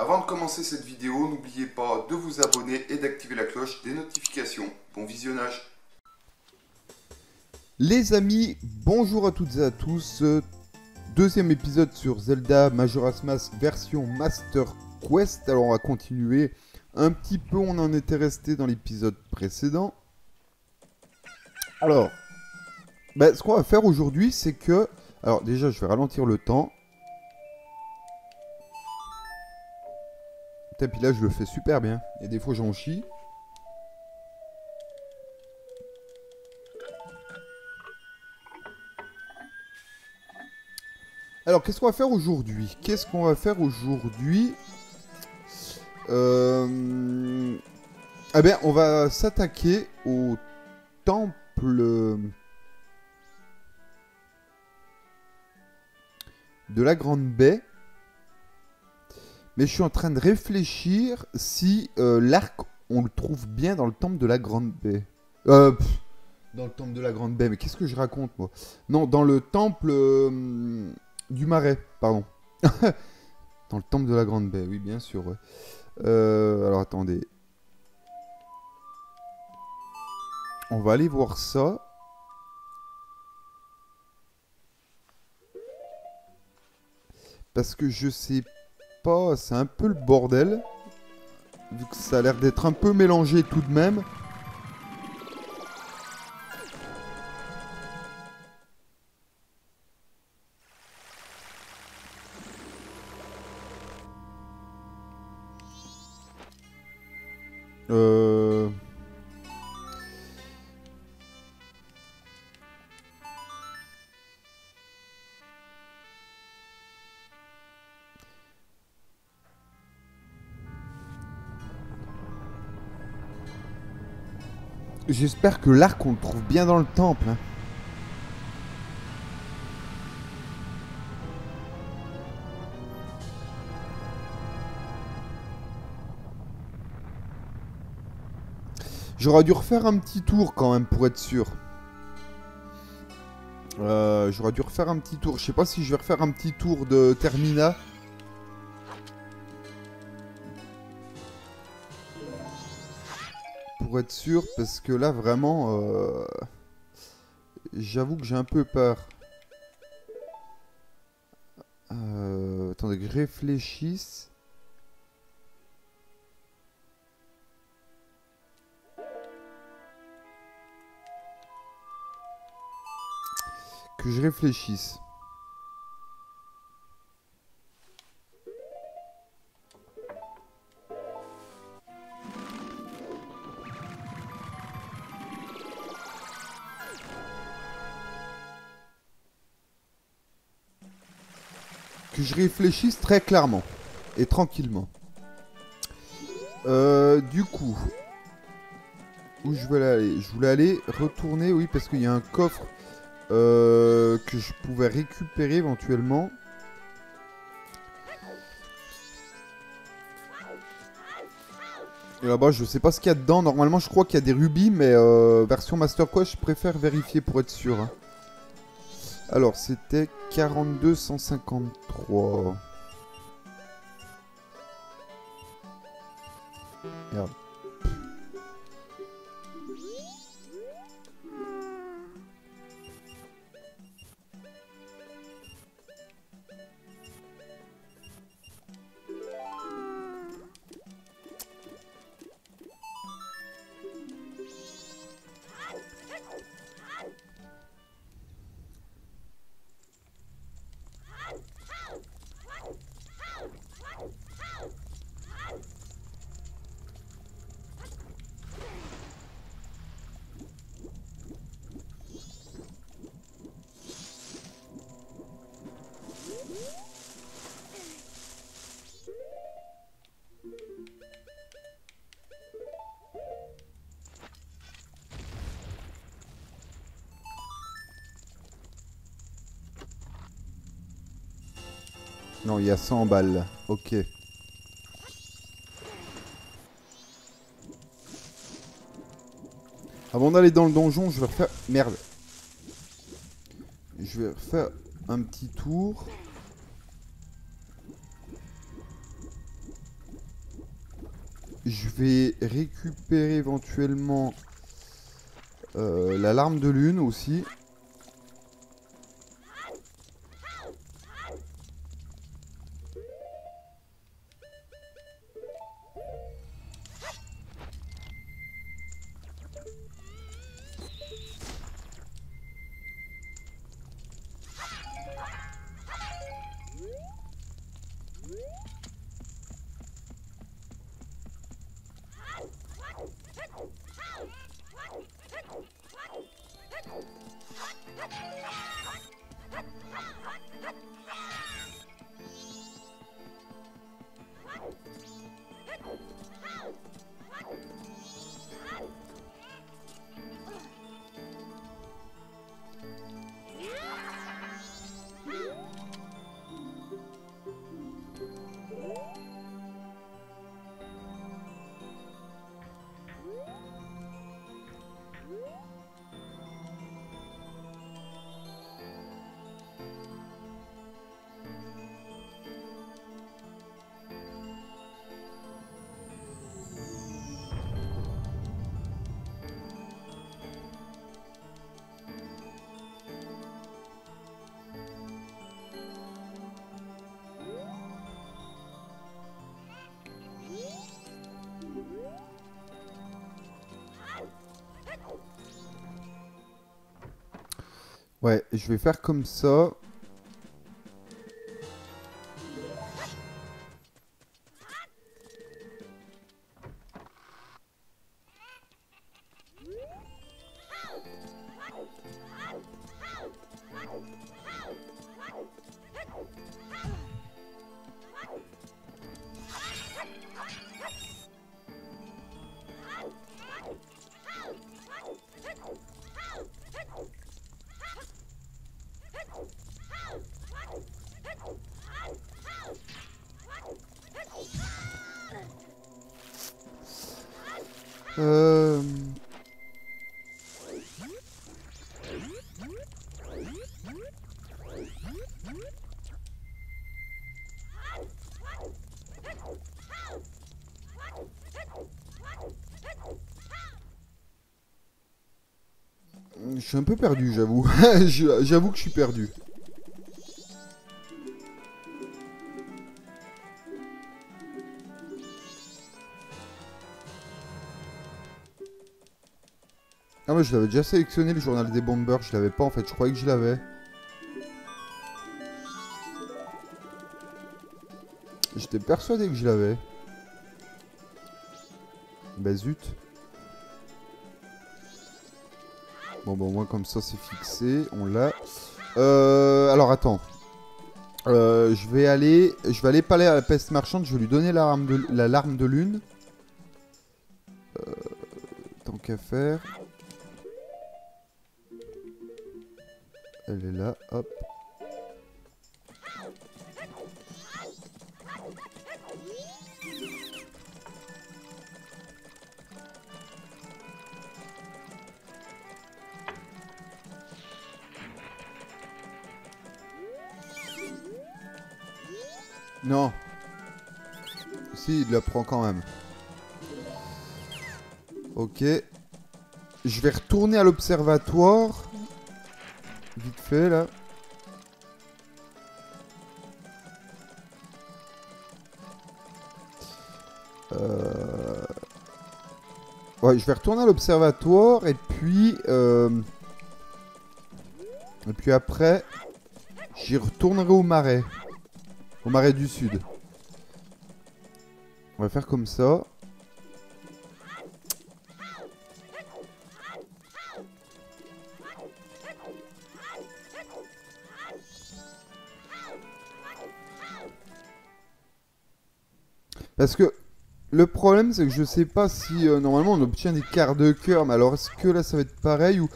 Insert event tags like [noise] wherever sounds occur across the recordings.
Avant de commencer cette vidéo, n'oubliez pas de vous abonner et d'activer la cloche des notifications. Bon visionnage Les amis, bonjour à toutes et à tous. Deuxième épisode sur Zelda Majora's Mask version Master Quest. Alors on va continuer un petit peu, on en était resté dans l'épisode précédent. Alors, ben, ce qu'on va faire aujourd'hui, c'est que... Alors déjà, je vais ralentir le temps. Putain, puis là, je le fais super bien. Et des fois, j'en chie. Alors, qu'est-ce qu'on va faire aujourd'hui? Qu'est-ce qu'on va faire aujourd'hui? Bien, on va s'attaquer au temple... de la Grande Baie. Mais je suis en train de réfléchir si euh, l'arc, on le trouve bien dans le temple de la Grande Baie. Euh, dans le temple de la Grande Baie, mais qu'est-ce que je raconte, moi? Non, dans le temple euh, du Marais, pardon. [laughs] dans le temple de la Grande Baie, oui, bien sûr. Euh, alors, attendez. On va aller voir ça. Parce que je sais pas, c'est un peu le bordel. Vu que ça a l'air d'être un peu mélangé tout de même. Euh... J'espère que l'arc on le trouve bien dans le temple. hein. J'aurais dû refaire un petit tour quand même pour être sûr. Euh, J'aurais dû refaire un petit tour. Je sais pas si je vais refaire un petit tour de Termina. Être sûr, parce que là vraiment, euh, j'avoue que j'ai un peu peur. Euh, attendez que je réfléchisse. Que je réfléchisse. Que je réfléchisse très clairement et tranquillement. Euh, du coup, où je voulais aller? Je voulais aller retourner, oui, parce qu'il y a un coffre euh, que je pouvais récupérer éventuellement. Là-bas, je sais pas ce qu'il y a dedans. Normalement, je crois qu'il y a des rubis, mais euh, version Master Quest, je préfère vérifier pour être sûr. hein. Alors, c'était 4253. Merde. 100 balles. Ok. Avant d'aller dans le donjon, je vais refaire... Merde. Je vais refaire un petit tour. je vais récupérer éventuellement euh, la larme de lune aussi. Ouais, je vais faire comme ça. Suis un peu perdu, j'avoue. [laughs] Je- j'avoue que je suis perdu. Ah mais je l'avais déjà sélectionné le journal des bombers, je l'avais pas en fait, je croyais que je l'avais. J'étais persuadé que je l'avais. Bah zut. Bon bah au moins comme ça c'est fixé, on l'a. Euh, alors attends. Euh, je vais aller, je vais aller parler à la peste marchande, je vais lui donner la larme de lune. Euh, tant qu'à faire. Si, il la prend quand même. Ok. Je vais retourner à l'observatoire. Vite fait, là. Euh... Ouais, je vais retourner à l'observatoire et puis... euh, Et puis après, j'y retournerai au marais. Au marais du sud. On va faire comme ça. Parce que le problème, c'est que je sais pas si euh, normalement on obtient des quarts de cœur, mais alors est-ce que là ça va être pareil ou.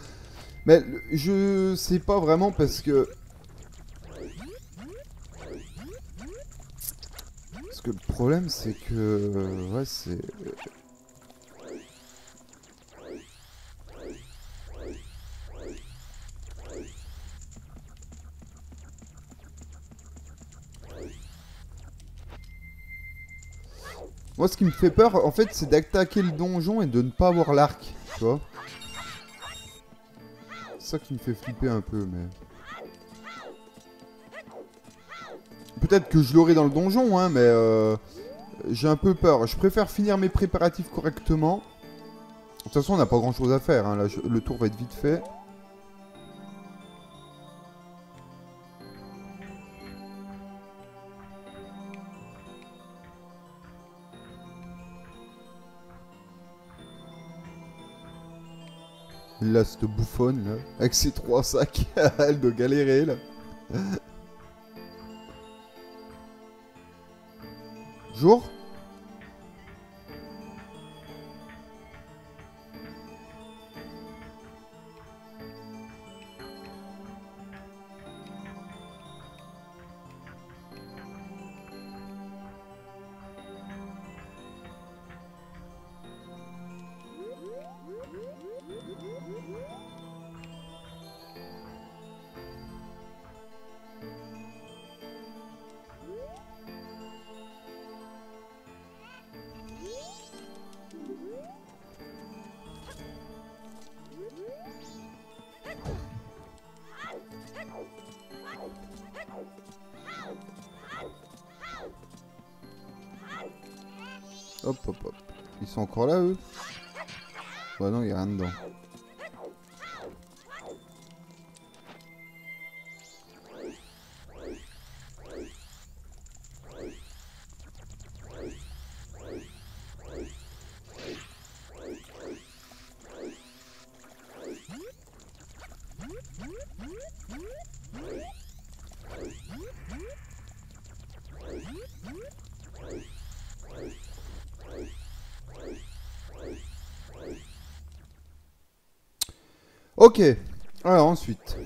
Mais je sais pas vraiment parce que. Le problème, c'est que. Ouais, c'est. Moi, ce qui me fait peur, en fait, c'est d'attaquer le donjon et de ne pas avoir l'arc, tu vois. C'est ça qui me fait flipper un peu, mais... Peut-être que je l'aurai dans le donjon, hein, mais... Euh, j'ai un peu peur. Je préfère finir mes préparatifs correctement. De toute façon, on n'a pas grand-chose à faire, hein, le tour va être vite fait. Là, cette bouffonne, là, avec ses trois sacs, [laughs] elle doit galérer, là. Jour Ok. Alors ensuite.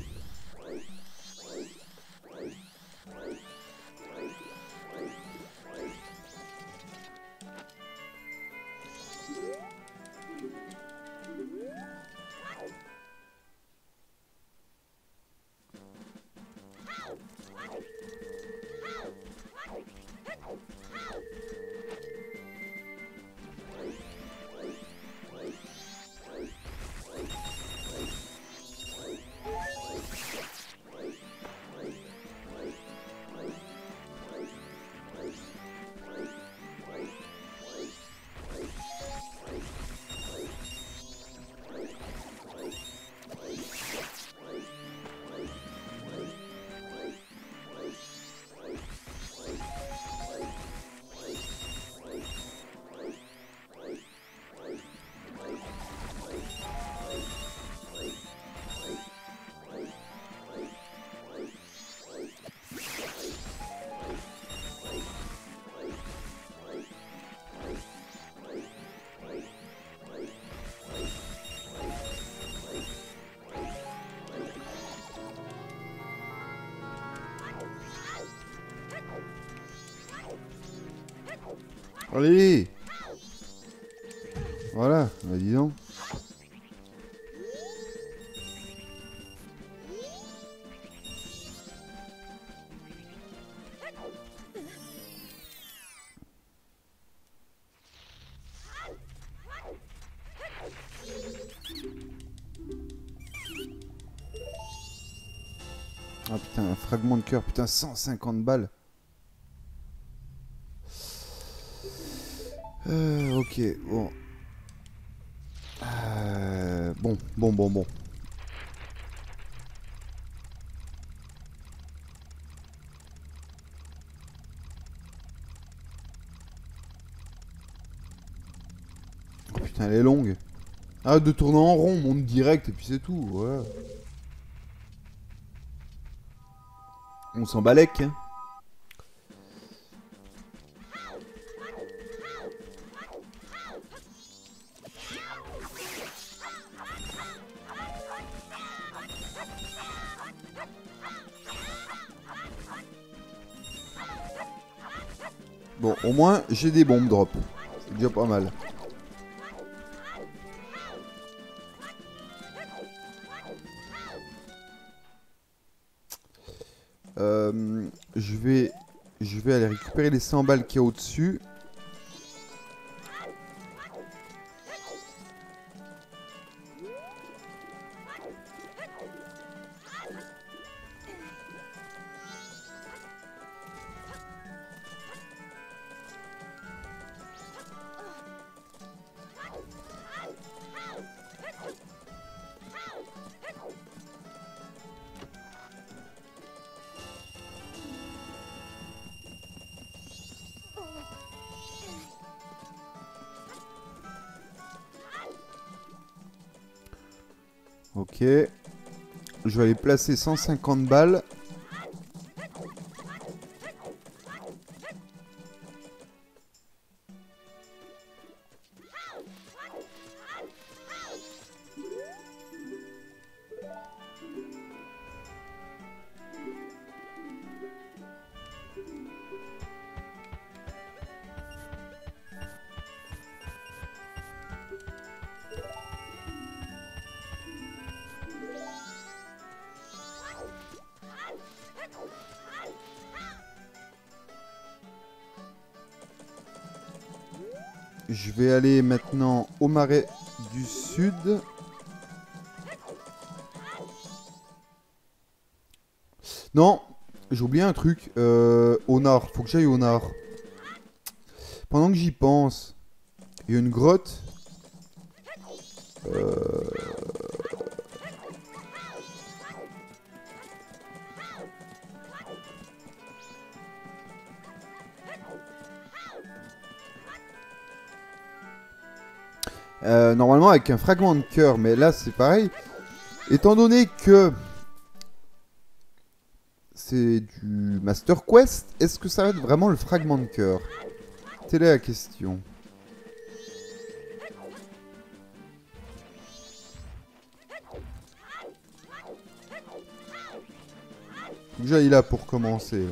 Allez Voilà, bah dis donc. Ah putain, un fragment de cœur, putain, 150 balles. Euh, Euh, bon, bon, bon, bon. Oh putain, elle est longue. Arrête de tourner en rond, monte direct et puis c'est tout, voilà. On s'en balèque. Bon, au moins, j'ai des bombes drop. C'est déjà pas mal. Euh, je vais je vais aller récupérer les 100 balles qui y a au-dessus. Placer 150 balles. Marais du sud. Non, j'ai oublié un truc. Euh, au nord, faut que j'aille au nord. Pendant que j'y pense, il y a une grotte. Un fragment de cœur, mais là c'est pareil. Étant donné que c'est du Master Quest, est-ce que ça va être vraiment le fragment de cœur? Telle est la question. Que j'aille là pour commencer.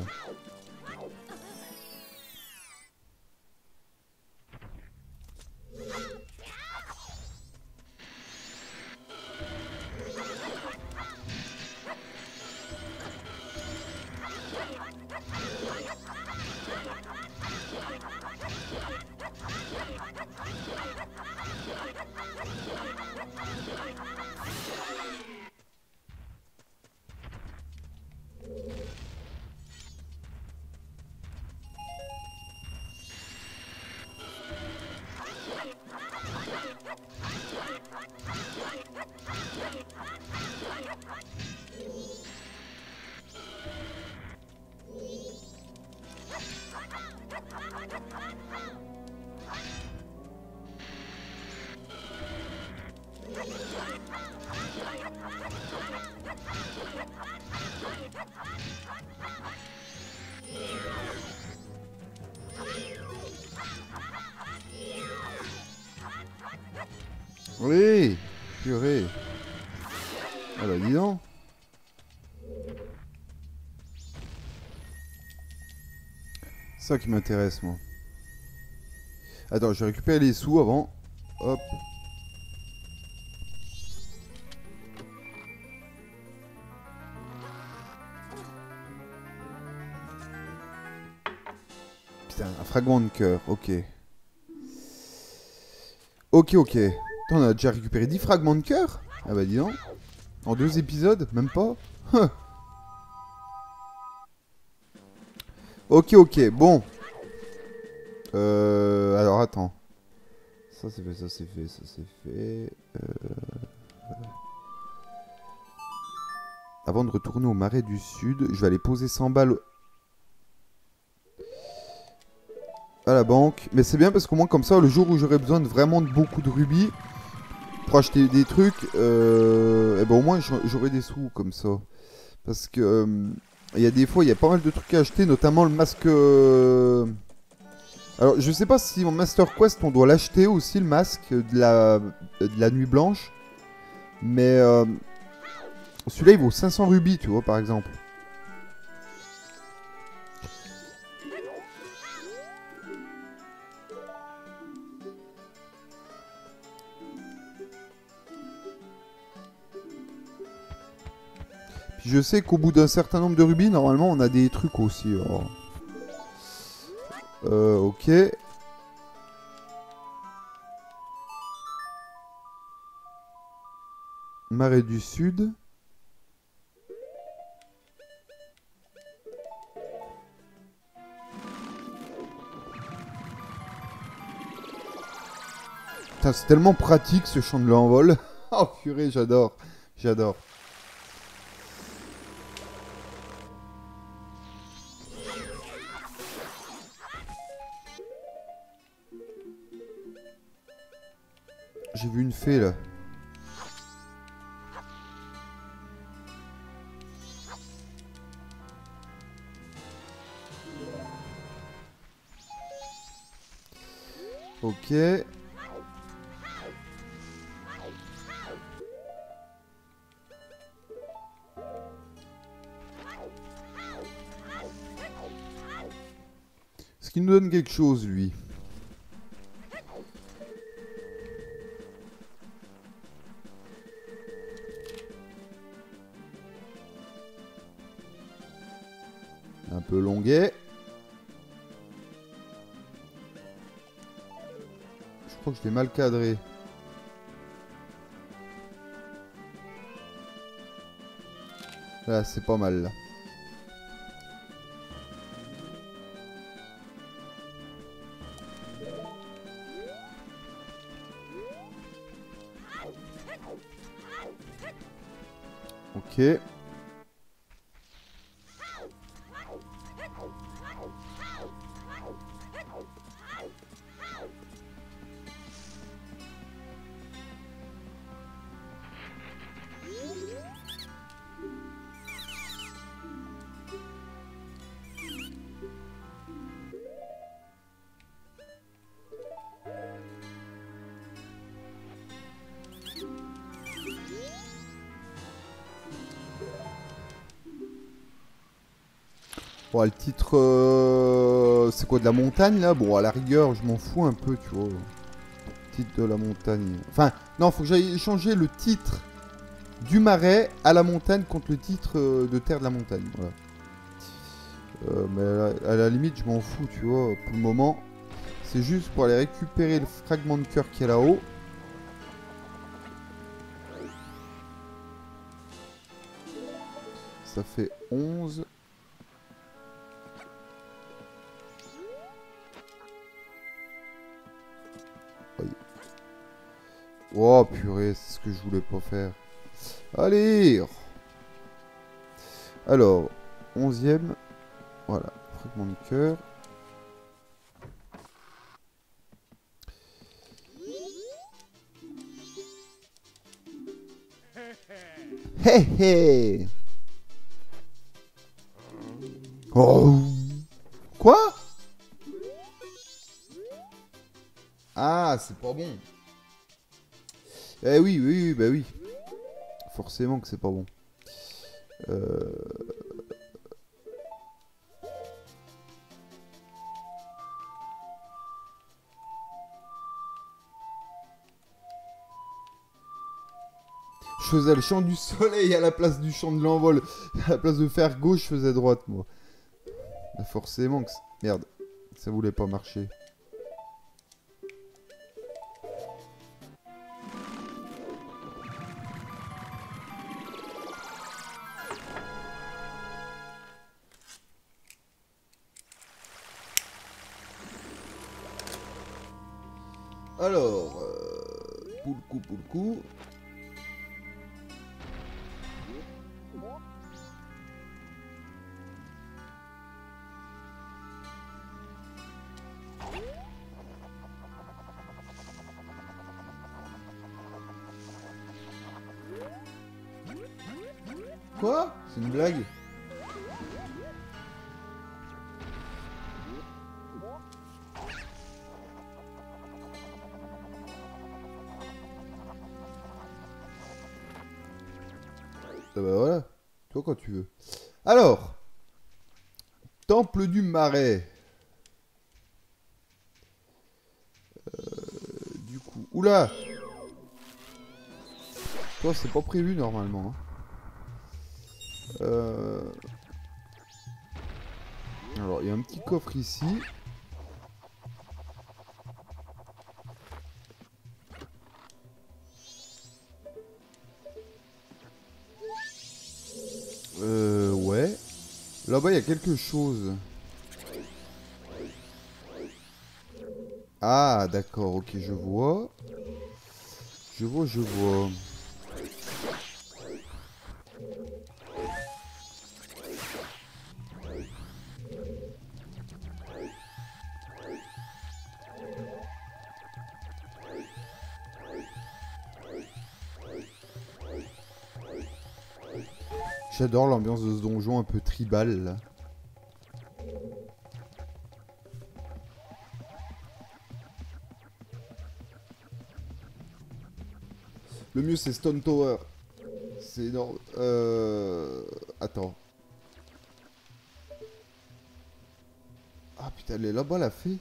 C'est ça qui m'intéresse moi. Attends, je vais récupérer les sous avant. Hop. Putain, un fragment de cœur, ok. Ok, ok. On a déjà récupéré 10 fragments de cœur? Ah bah dis donc. En deux épisodes? Même pas? Ok, ok, bon. Euh, alors attends. Ça c'est fait, ça c'est fait, ça c'est fait. Euh, Avant de retourner au marais du sud, je vais aller poser 100 balles à la banque. Mais c'est bien parce qu'au moins comme ça, le jour où j'aurai besoin de vraiment de beaucoup de rubis pour acheter des trucs, euh, eh ben au moins j'a- j'aurai des sous comme ça. Parce que euh, il y a des fois, il y a pas mal de trucs à acheter, notamment le masque. euh, Alors, je sais pas si en Master Quest on doit l'acheter aussi le masque de la, nuit blanche. Mais euh, celui-là il vaut 500 rubis, tu vois, par exemple. Je sais qu'au bout d'un certain nombre de rubis, normalement, on a des trucs aussi. Euh, ok. Marais du Sud. C'est tellement pratique ce champ de l'envol. [laughs] oh purée, j'adore. J'adore. J'ai vu une fée là. Ok. Ce qui nous donne quelque chose, lui. Mal cadré. Là, c'est pas mal là. Ok. De la montagne là Bon, à la rigueur, je m'en fous un peu, tu vois. Titre de la montagne. Enfin, non, faut que j'aille changer le titre du marais à la montagne contre le titre euh, de terre de la montagne. Euh, mais à la, à la limite, je m'en fous, tu vois. Pour le moment, c'est juste pour aller récupérer le fragment de cœur qui est là-haut. Ça fait 11. Allez Alors, onzième. Voilà, fragment de cœur. Hé hé Oh Quoi? Ah, c'est pas bon. Eh oui, oui, oui, bah oui. Forcément que c'est pas bon. Euh... Je faisais le chant du soleil à la place du chant de l'envol. À la place de faire gauche, je faisais droite, moi. Bah, forcément que... Merde. Ça voulait pas marcher. Tu veux. Alors, Temple du Marais. Euh, du coup, oula Toi c'est pas prévu normalement. hein. Euh, Alors, il y a un petit coffre ici. Quelque chose. Ah, d'accord, ok, je vois. Je vois, je vois. J'adore l'ambiance de ce donjon un peu tribal c'est Stone Tower. C'est énorme. Euh... Attends. Ah putain, elle est là-bas, la fée.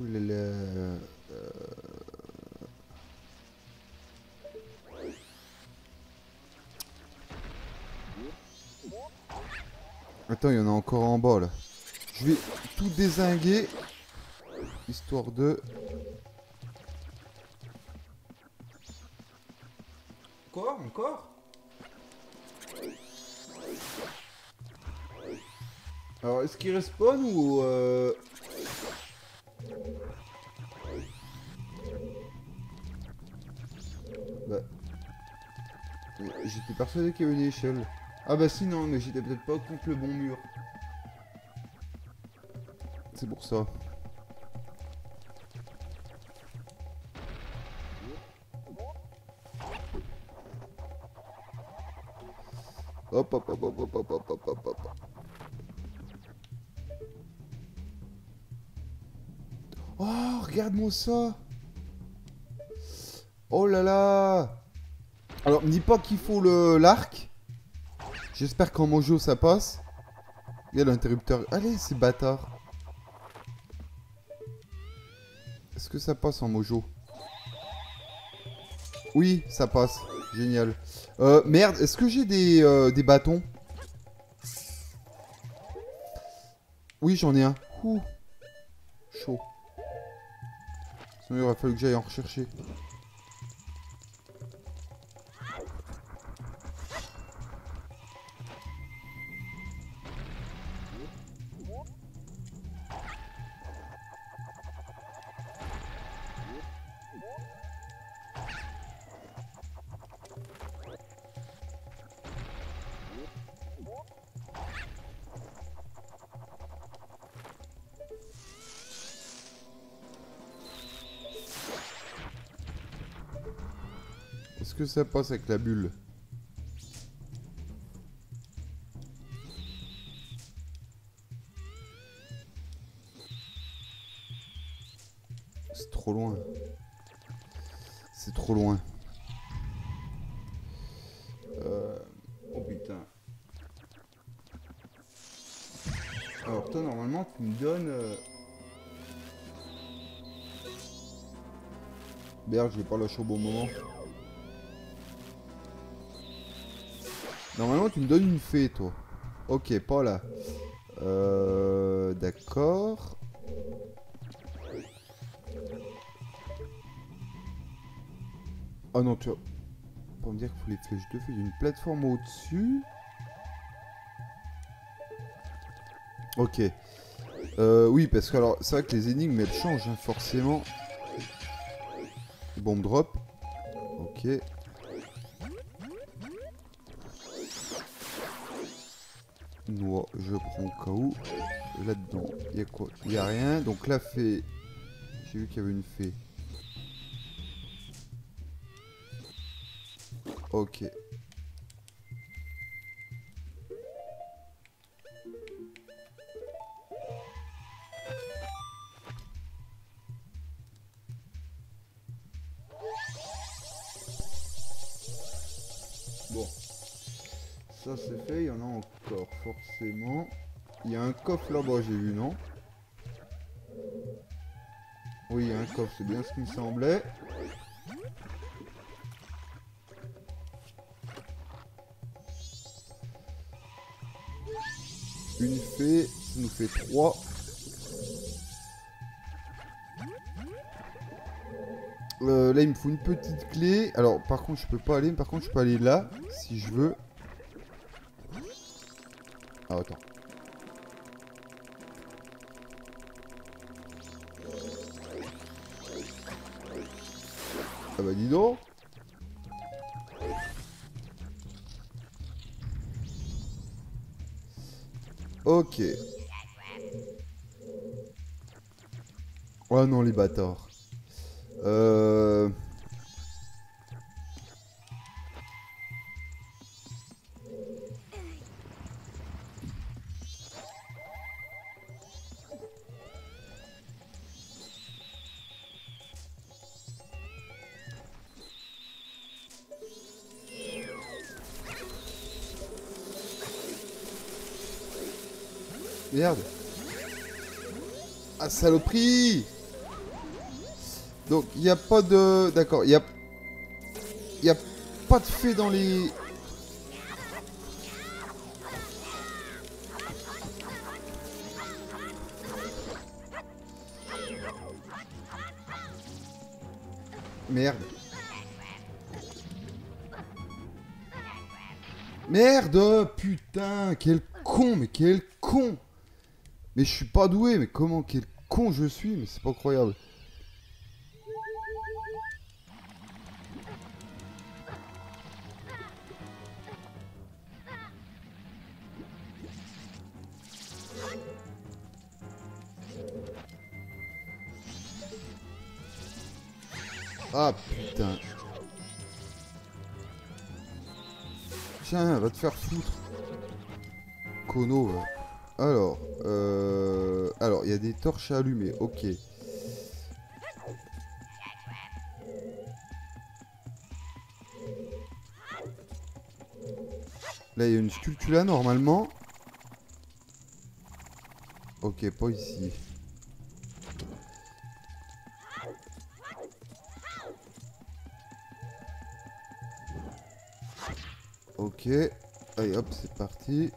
Ouh là. Euh, Attends, il y en a encore en bas là. Je vais tout désinguer. Histoire de... Alors, est-ce qu'il respawn ou... Euh... Bah... J'étais persuadé qu'il y avait une échelle. Ah bah si, non, mais j'étais peut-être pas contre le bon mur. C'est pour ça. Hop, hop, hop, hop, hop, hop, hop, hop, hop, regarde-moi ça Oh là là Alors, me dis pas qu'il faut le l'arc. J'espère qu'en mojo ça passe. Il y a l'interrupteur. Allez, c'est bâtard. Est-ce que ça passe en mojo? Oui, ça passe. Génial. Euh, merde, est-ce que j'ai des, euh, des bâtons? Oui, j'en ai un. Sinon, il aurait fallu que j'aille en rechercher. Ça passe avec la bulle C'est trop loin. C'est trop loin. Euh, Oh putain. Alors toi normalement tu me donnes... euh, Merde, je vais pas lâcher au bon moment. Normalement, tu me donnes une fée, toi. Ok, pas là. Euh, D'accord. Oh non, tu vas pas me dire qu'il faut les flèches de feu. Il y a une plateforme au-dessus. Ok. Euh, oui, parce que alors, c'est vrai que les énigmes, elles changent, hein, forcément. Bombe drop. Ok. Je prends au cas où. Là-dedans, il y a quoi? Il y a rien. Donc la fée. J'ai vu qu'il y avait une fée. Ok. Ça c'est fait, il y en a encore forcément. Il y a un coffre là-bas, j'ai vu, non? Oui, il y a un coffre, c'est bien ce qui me semblait. Une fée, ça nous fait 3. Euh, là, il me faut une petite clé. Alors, par contre, je peux pas aller. Par contre, je peux aller là, si je veux. Oh non, les bâtards. Saloperie Donc, il n'y a pas de... D'accord, il y a... Il n'y a pas de fée dans les... Merde. Merde Putain Quel con Mais quel con Mais je suis pas doué, mais comment Quel con je suis Mais c'est pas croyable. Ah putain. Tiens, va te faire foutre. Torches à allumer. Ok. Là, il y a une sculpture là, normalement. Ok, pas ici. Ok. Allez, hop, c'est parti.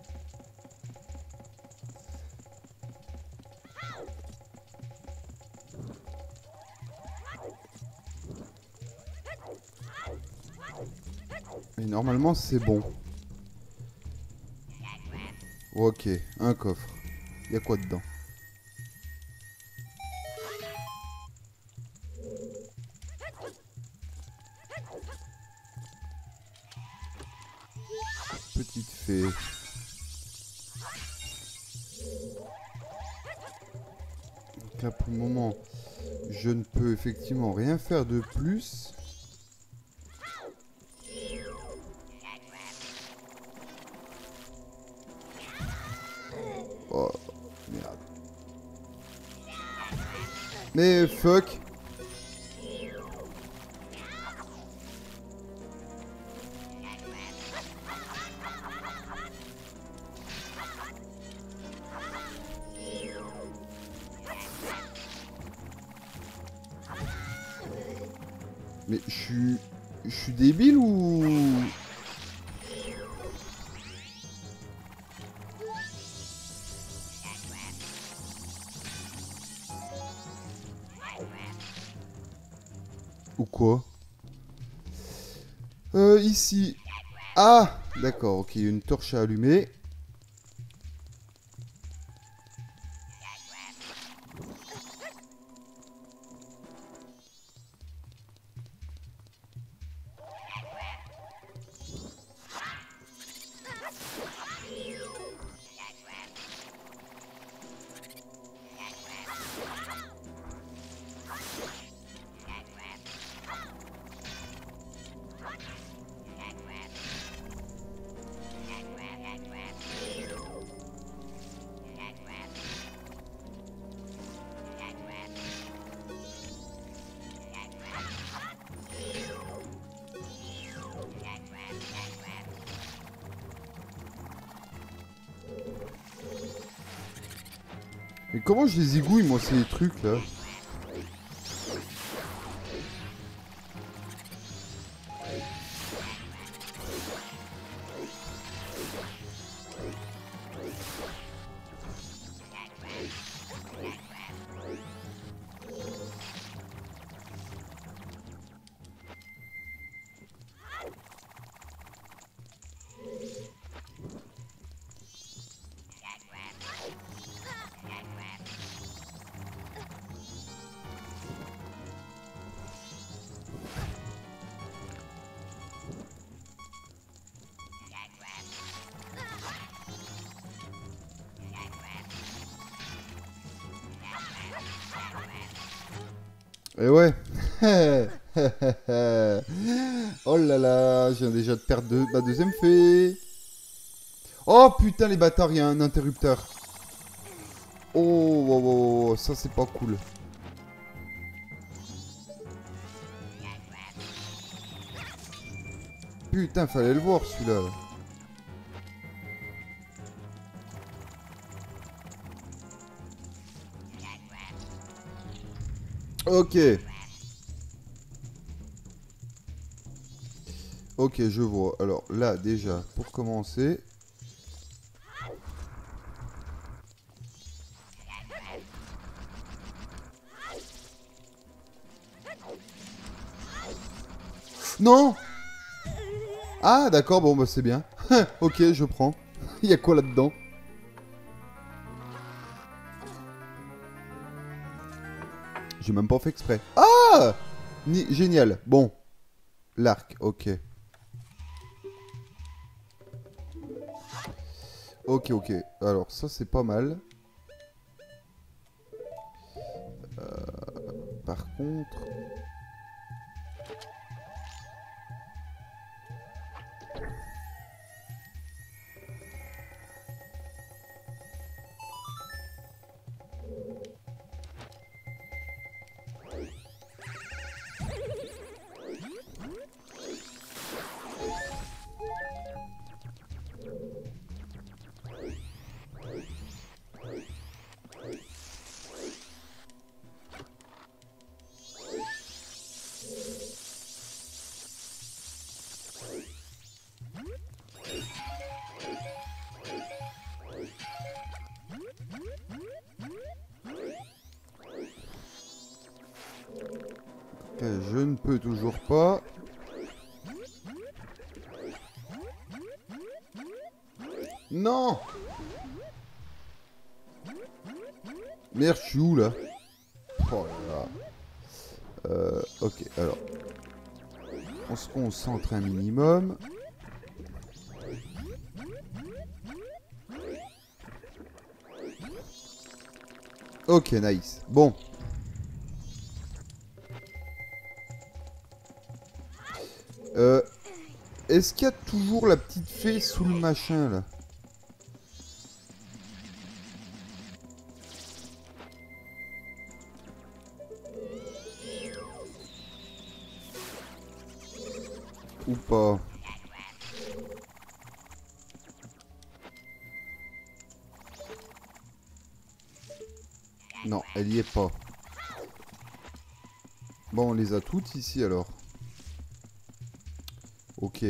Normalement, c'est bon. Ok, un coffre. Y a quoi dedans? Petite fée. Donc là, pour le moment, je ne peux effectivement rien faire de plus. Fuck. D'accord, ok, il y a une torche à allumer. Et ouais. [laughs] oh là là, je viens déjà de perdre ma deuxième fée. Oh putain les bâtards, il y a un interrupteur. Oh, oh, oh, oh, ça c'est pas cool. Putain, fallait le voir celui-là. Ok. Ok, je vois. Alors là, déjà, pour commencer... Non Ah, d'accord, bon, bah c'est bien. [laughs] ok, je prends. [laughs] Il y a quoi là-dedans? J'ai même pas fait exprès. Ah Ni- Génial. Bon. L'arc, ok. Ok, ok. Alors, ça, c'est pas mal. Euh, par contre... concentre un minimum. Ok, nice. Bon. Euh, Est-ce qu'il y a toujours la petite fée sous le machin là? Non, elle y est pas. Bon, on les a toutes ici alors. Ok.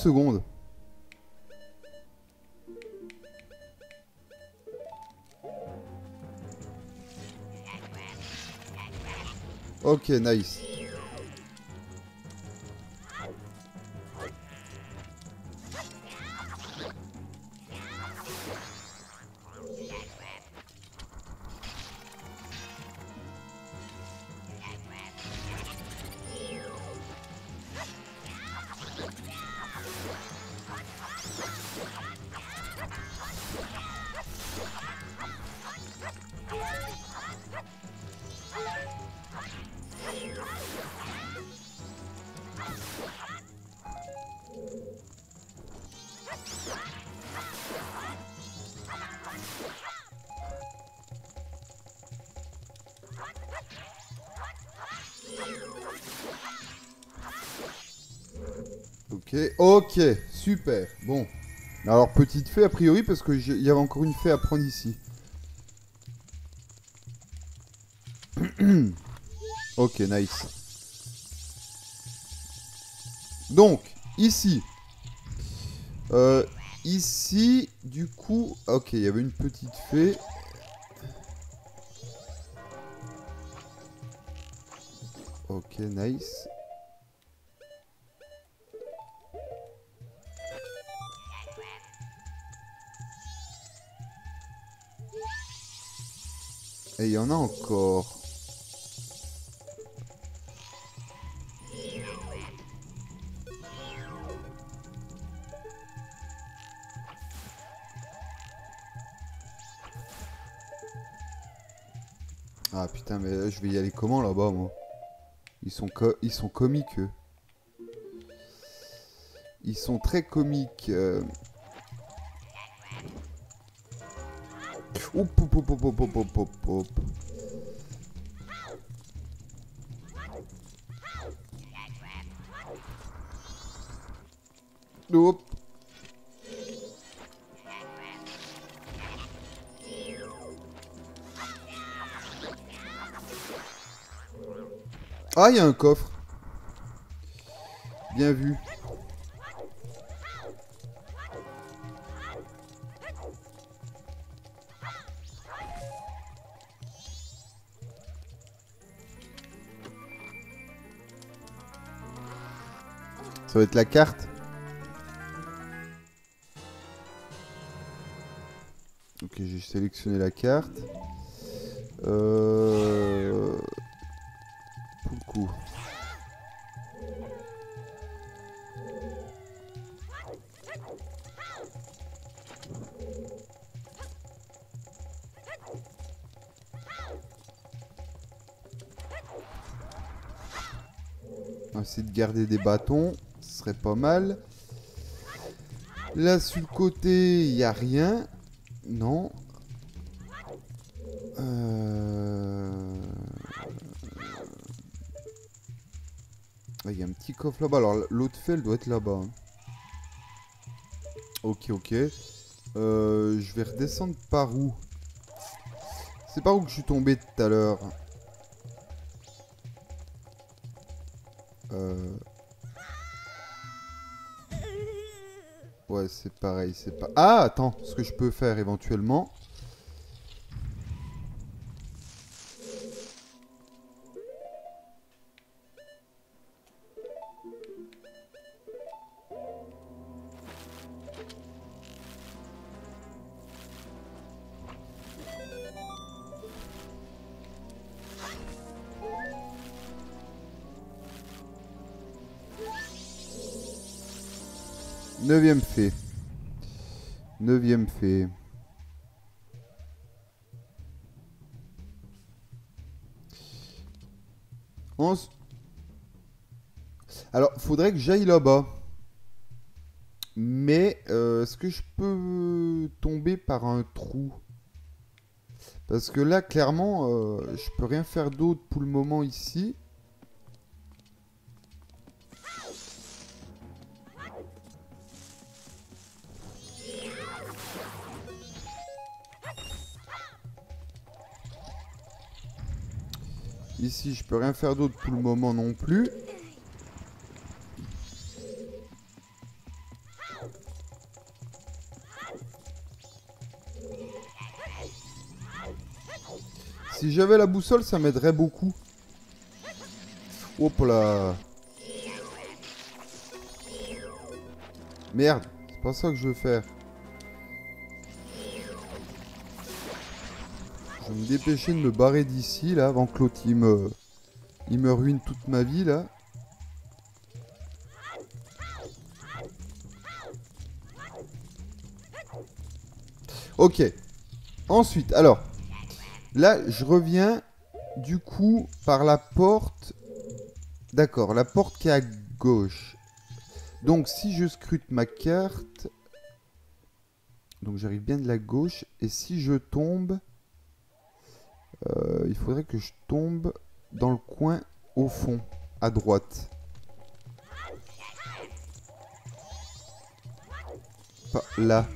Attends une seconde. Ok, nice. Ok, super. Bon. Alors, petite fée, a priori, parce que j'ai- il y avait encore une fée à prendre ici. [clears throat] ok, nice. Donc, ici. Euh, ici, du coup... Ok, il y avait une petite fée. Ok, nice. Et il y en a encore. Ah putain, mais là, je vais y aller comment là-bas, moi Ils sont, ils sont comiques, eux. Ils sont très comiques. euh. Oup, Ah, il y a un coffre. Bien vu. Va être la carte. Ok, j'ai sélectionné la carte. Euh... Pour le coup. On va essayer de garder des bâtons, serait pas mal. Là, sur le côté, il n'y a rien. Non. Euh... Ah, Il y a un petit coffre là-bas. Alors, l'autre fait, doit être là-bas. hein. Ok, ok. Euh, je vais redescendre par où? C'est par où que je suis tombé tout à l'heure? Ah, attends, ce que je peux faire éventuellement... j'aille là-bas. Mais, euh, est-ce que je peux tomber par un trou? Parce que là, clairement, euh, je peux rien faire d'autre pour le moment ici. Ici, je peux rien faire d'autre pour le moment non plus. J'avais la boussole, ça m'aiderait beaucoup. Hop là. Merde, c'est pas ça que je veux faire. Je vais me dépêcher de me barrer d'ici là avant que l'autre il il me ruine toute ma vie là. Ok. Ensuite, alors, là je reviens du coup par la porte. D'accord, la porte qui est à gauche. Donc si je scrute ma carte, donc j'arrive bien de la gauche et si je tombe. Euh, il faudrait que je tombe dans le coin au fond, à droite. Là.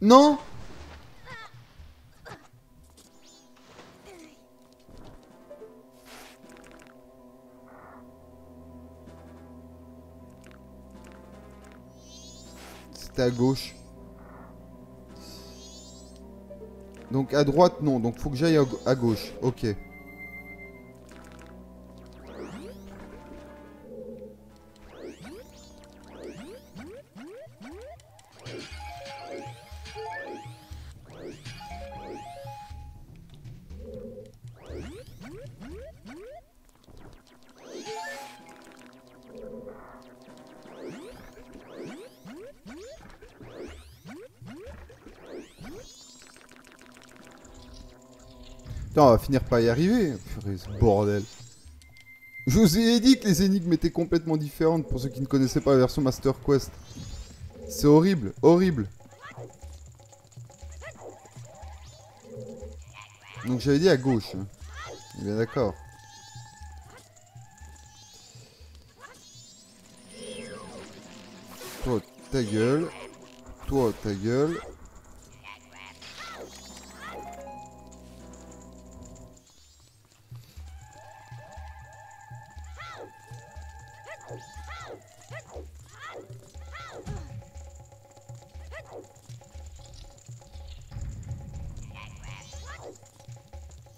Non C'était à gauche. Donc à droite, non. Donc faut que j'aille à, ga- à gauche. Ok. On va finir par y arriver. Purée, ce bordel. Je vous ai dit que les énigmes étaient complètement différentes pour ceux qui ne connaissaient pas la version Master Quest. C'est horrible, horrible. Donc j'avais dit à gauche. hein. Bien d'accord. Toi, ta gueule. Toi, ta gueule.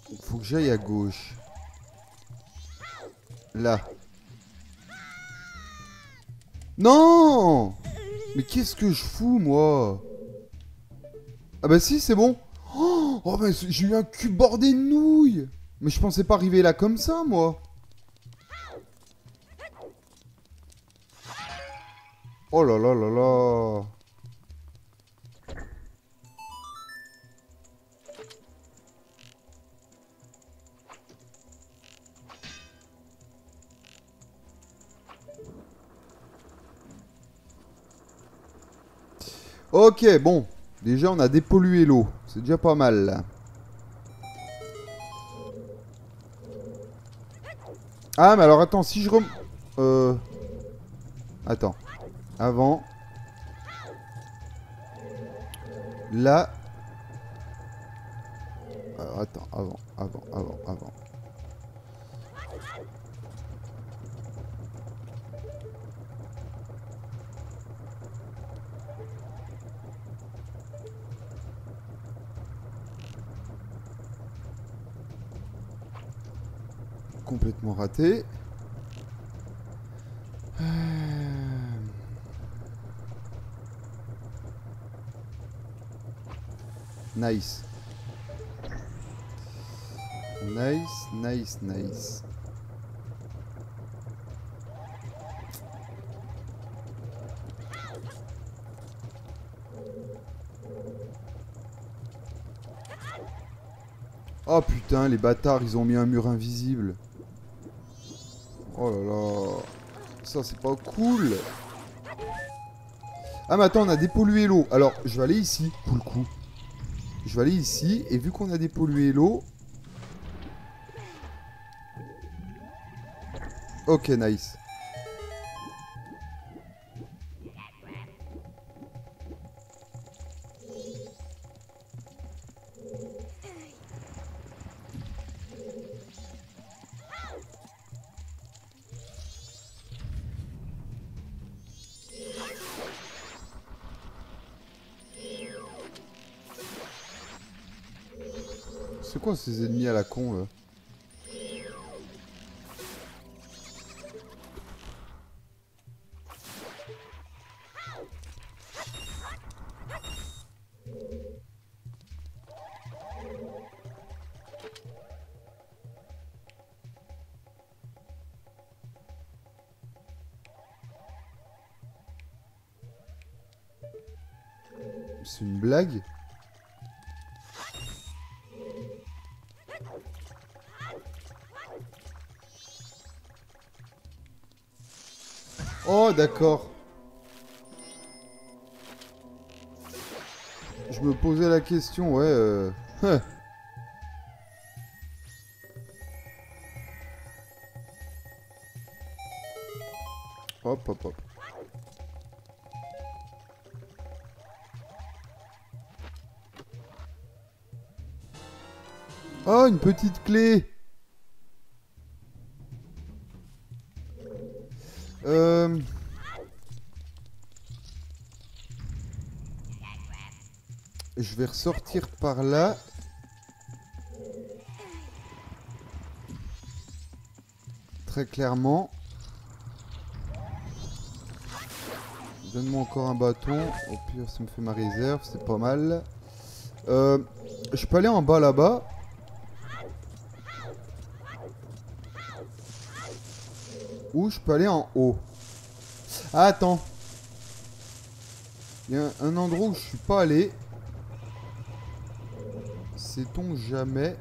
Il faut que j'aille à gauche. Là. Non Mais qu'est-ce que je fous, moi? Ah bah si, c'est bon. Oh, oh bah j'ai eu un cul bordé de nouilles Mais je pensais pas arriver là comme ça, moi Oh là là là là Ok, bon. Déjà, on a dépollué l'eau. C'est déjà pas mal. Ah, mais alors attends, si je rem... Euh... Attends. Avant. Là. Attends, avant, avant, avant, avant. Complètement raté. Nice. Nice, nice, nice. Oh putain, les bâtards, ils ont mis un mur invisible. Oh là là. Ça, c'est pas cool. Ah, mais attends, on a dépollué l'eau. Alors, je vais aller ici, pour le coup. Je vais aller ici, et vu qu'on a dépollué l'eau... Ok, nice. Ces ennemis à la con là C'est une blague? D'accord. Je me posais la question, ouais. euh. [laughs] Hop, hop, hop. Oh, une petite clé Je vais ressortir par là. Très clairement. Donne-moi encore un bâton. Au pire, ça me fait ma réserve. C'est pas mal. Euh, je peux aller en bas là-bas. Ou je peux aller en haut. Ah, attends. Il y a un endroit où je suis pas allé. Sait-on jamais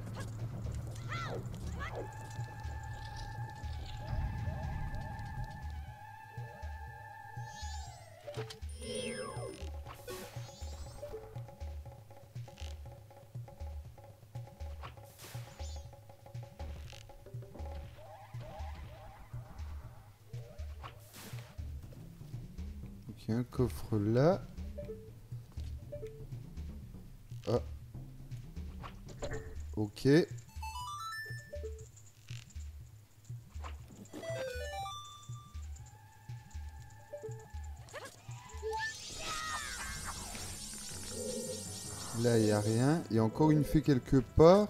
Là, il n'y a rien. Il y a encore une fée quelque part.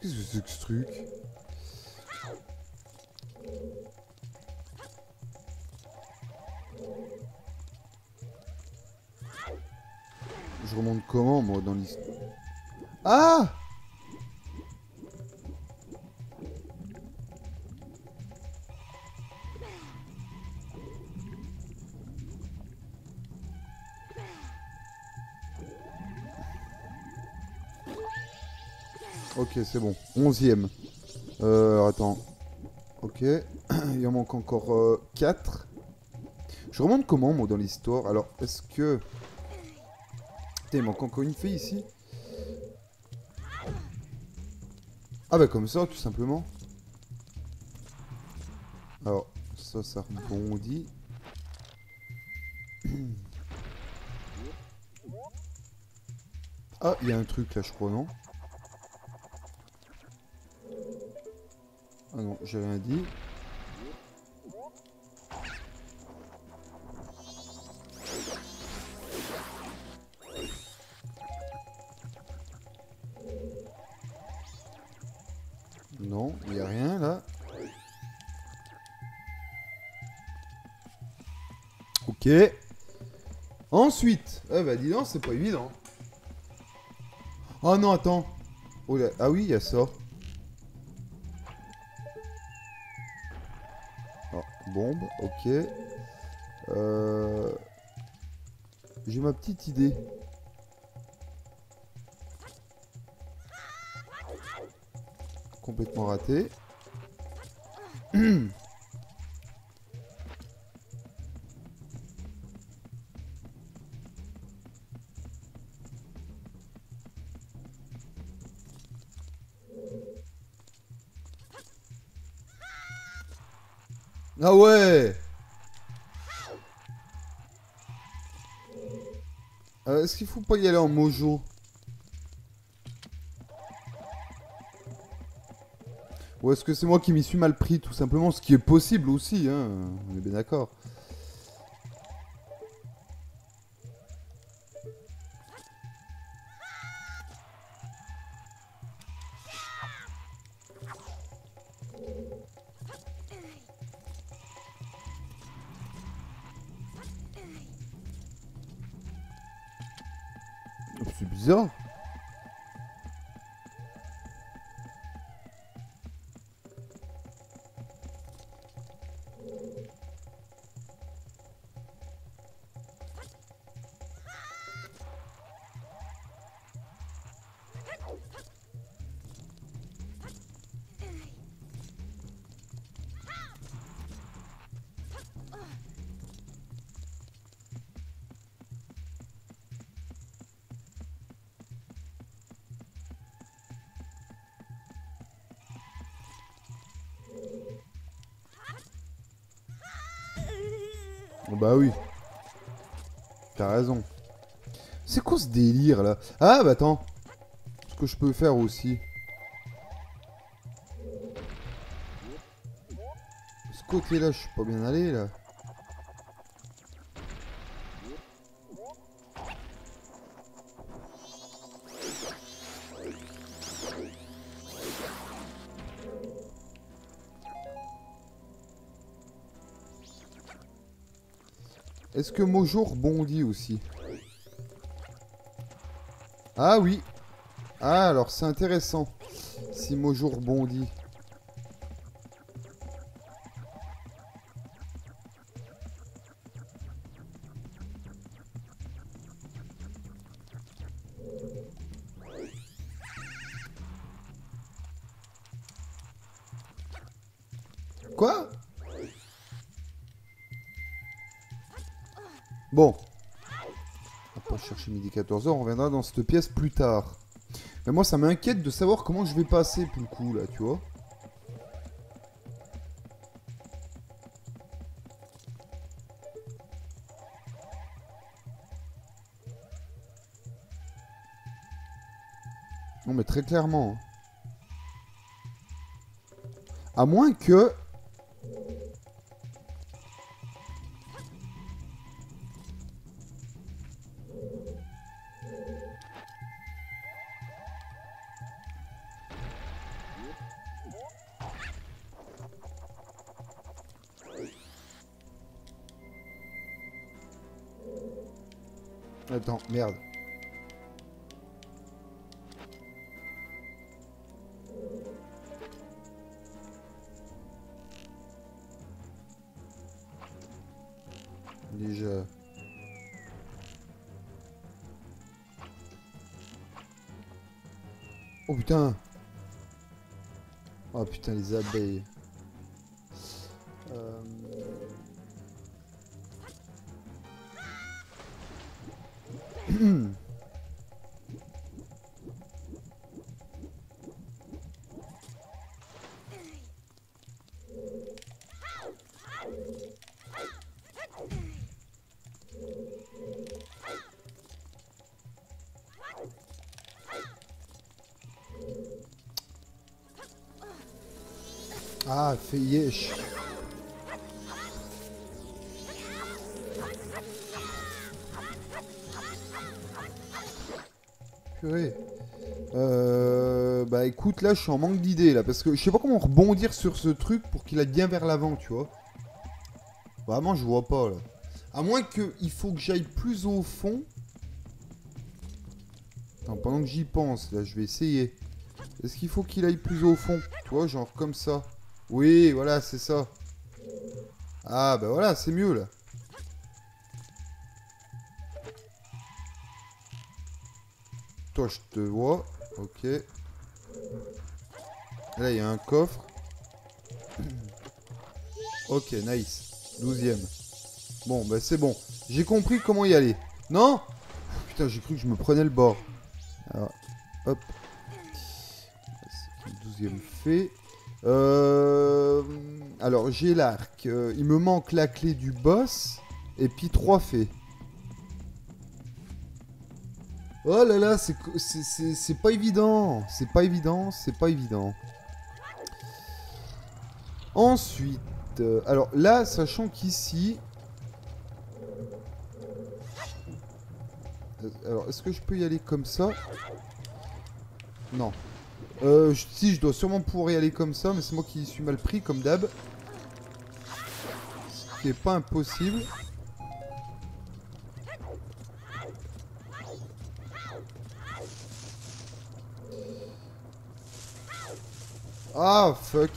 Qu'est-ce que c'est que ce truc? Je remonte comment, moi, dans l'histoire Ah c'est bon. Onzième. Euh, attends. Ok. [clears throat] Il en manque encore 4. Je remonte comment, moi, dans l'histoire? Alors, est-ce que... Putain, il manque encore une fille ici. Ah bah comme ça, tout simplement. Alors, ça, ça rebondit. [clears throat] Ah, il y a un truc là, je crois, non? Ah non, j'ai rien dit. Non, il n'y a rien là. Ok. Ensuite, ah bah dis donc, c'est pas évident. Oh non, attends. Oh Ah oui, il y a ça. Ok. Euh... J'ai ma petite idée. Complètement raté. [clears throat] Ah ouais Euh, Est-ce qu'il faut pas y aller en mojo? Ou est-ce que c'est moi qui m'y suis mal pris tout simplement Ce qui est possible aussi, hein On est bien d'accord. Ah bah attends. Ce que je peux faire aussi. Ce côté là, je suis pas bien allé là. Est-ce que Mojo rebondit aussi? Ah oui Ah alors c'est intéressant. Si Mojo rebondit. Va pas chercher midi 14h, on reviendra dans cette pièce plus tard. Mais moi, ça m'inquiète de savoir comment je vais passer pour le coup, là, tu vois. Non, mais très clairement. À moins que... merde. Déjà. Oh putain Oh putain les abeilles. Yesh. Purée. Euh, bah écoute, là je suis en manque d'idées là, parce que je sais pas comment rebondir sur ce truc pour qu'il aille bien vers l'avant, tu vois. Vraiment, je vois pas là. À moins que il faut que j'aille plus au fond. Attends, pendant que j'y pense, là je vais essayer. Est-ce qu'il faut qu'il aille plus au fond? Tu vois, genre comme ça. Oui, voilà, c'est ça. Ah, bah voilà, c'est mieux, là. Toi, je te vois. Ok. Là, il y a un coffre. [clears throat] Ok, nice. Douzième. Bon, bah c'est bon. J'ai compris comment y aller. Non? Putain, j'ai cru que je me prenais le bord. Alors, hop. Douzième fait? Euh, alors, j'ai l'arc. Euh, il me manque la clé du boss. Et puis trois fées. Oh là là, c'est pas évident. C'est pas évident, c'est pas évident. Ensuite, euh, alors là, sachant qu'ici... Alors, est-ce que je peux y aller comme ça? Non. Euh, si, je dois sûrement pouvoir y aller comme ça, mais c'est moi qui suis mal pris, comme d'hab. Ce qui est pas impossible. Ah, fuck.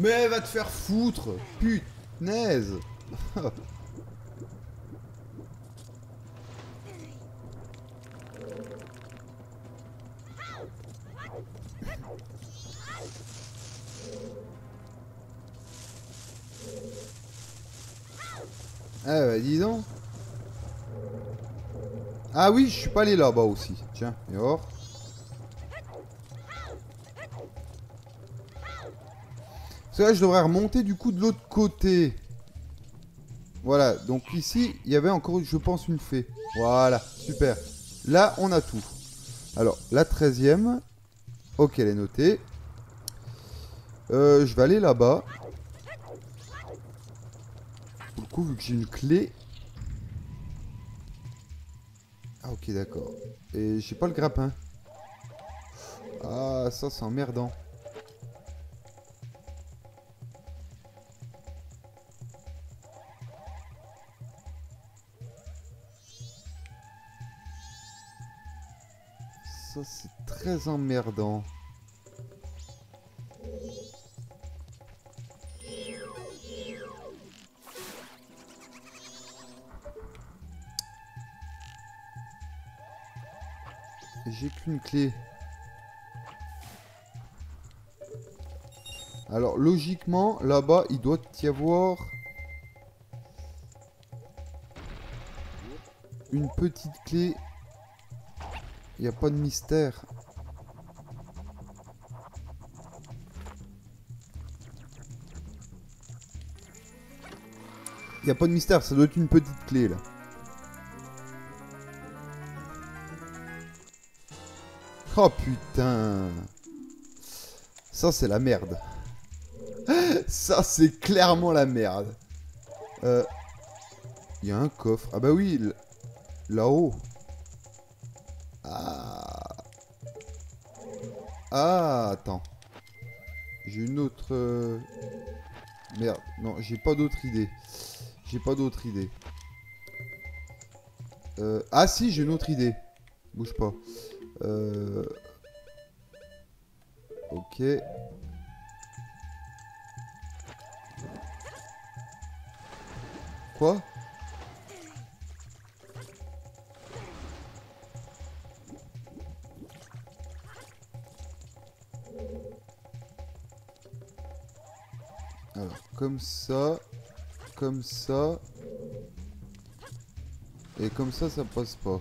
Mais va te faire foutre Punaise Ah [laughs] bah dis donc Ah oui, je suis pas allé là-bas aussi. Tiens, et or. Que là, je devrais remonter du coup de l'autre côté. Voilà, donc ici, il y avait encore, je pense, une fée. Voilà, super. Là, on a tout. Alors, la 13ème. Ok, elle est notée. Euh, je vais aller là-bas. Pour le coup, vu que j'ai une clé. Ah, ok, d'accord. Et j'ai pas le grappin. Ah, ça, c'est emmerdant. c'est très emmerdant. J'ai qu'une clé. Alors logiquement, là-bas, il doit y avoir une petite clé il n'y a pas de mystère. Il n'y a pas de mystère, ça doit être une petite clé, là. Oh putain Ça c'est la merde. [laughs] Ça c'est clairement la merde. Euh, Il y a un coffre. Ah bah oui, là-haut. Ah, attends. J'ai une autre... euh, Merde, non, j'ai pas d'autre idée. J'ai pas d'autre idée. Euh, Ah si, j'ai une autre idée. Bouge pas. Euh... Ok. Quoi? Ça, comme ça, et comme ça, ça passe pas.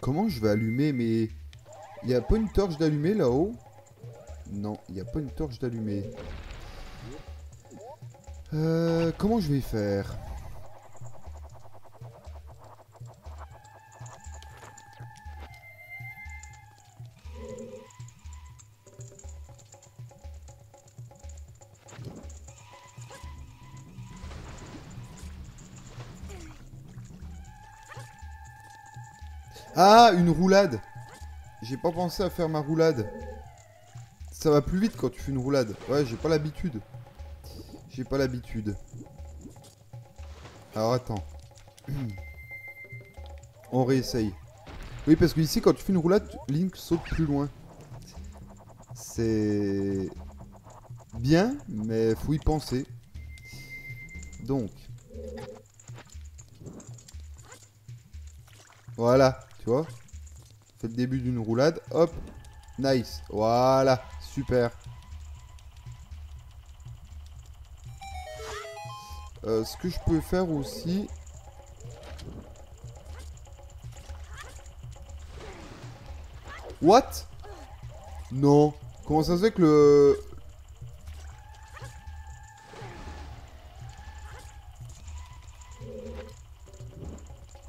Comment je vais allumer mais il y a pas une torche d'allumer là-haut? Non, il n'y a pas une torche d'allumer. Euh, comment je vais faire? Ah, une roulade J'ai pas pensé à faire ma roulade. Ça va plus vite quand tu fais une roulade. Ouais, j'ai pas l'habitude. J'ai pas l'habitude. Alors attends. [clears throat] On réessaye. Oui, parce que ici, quand tu fais une roulade, Link saute plus loin. C'est bien, mais faut y penser. Donc. Voilà, tu vois. Fait le début d'une roulade. Hop. Nice. Voilà. Super. Euh, ce que je peux faire aussi... What? Non. Comment ça se fait que le...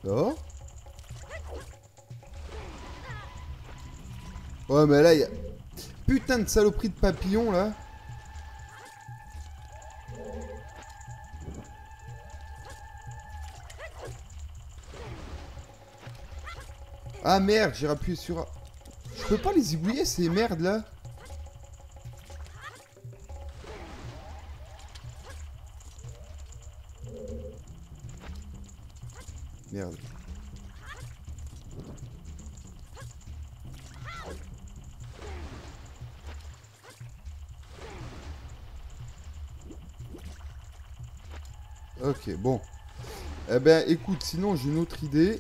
Oh Ouais, mais là, il y a... Putain de saloperie de papillon, là. Ah merde, j'ai appuyé sur... Je peux pas les ébouiller, ces merdes, là Merde. Ok, bon. Eh ben, écoute, sinon j'ai une autre idée.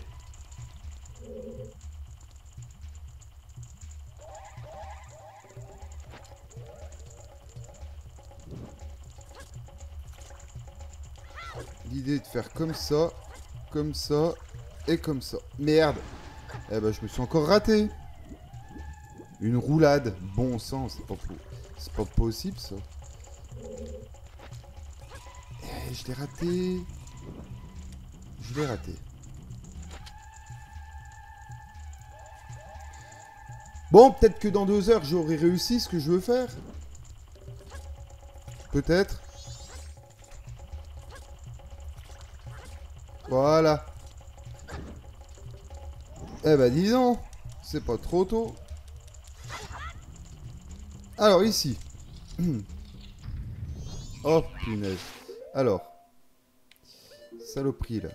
Ça, comme ça et comme ça. Merde Eh ben, je me suis encore raté. Une roulade. Bon sang, c'est pas, possible ça. Eh, je l'ai raté. Je l'ai raté. Bon, peut-être que dans deux heures, j'aurai réussi ce que je veux faire. Peut-être. Eh ben, dis donc. C'est pas trop tôt. Alors, ici. [clears throat] oh, punaise. Alors. Saloperie, là.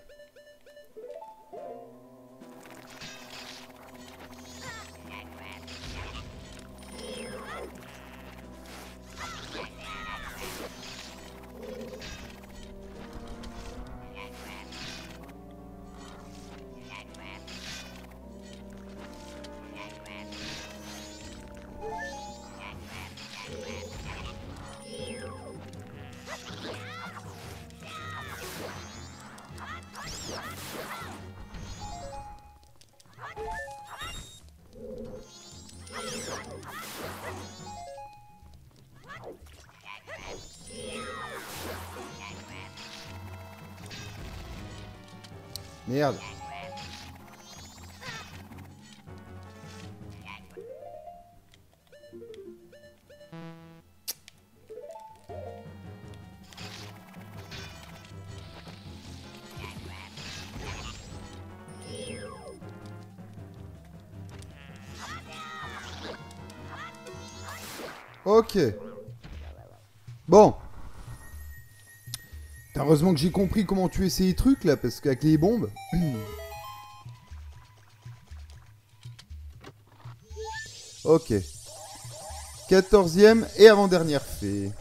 Ok. Bon. Heureusement que j'ai compris comment tuer ces trucs là, parce qu'avec les bombes. ok. Quatorzième et avant-dernière fée.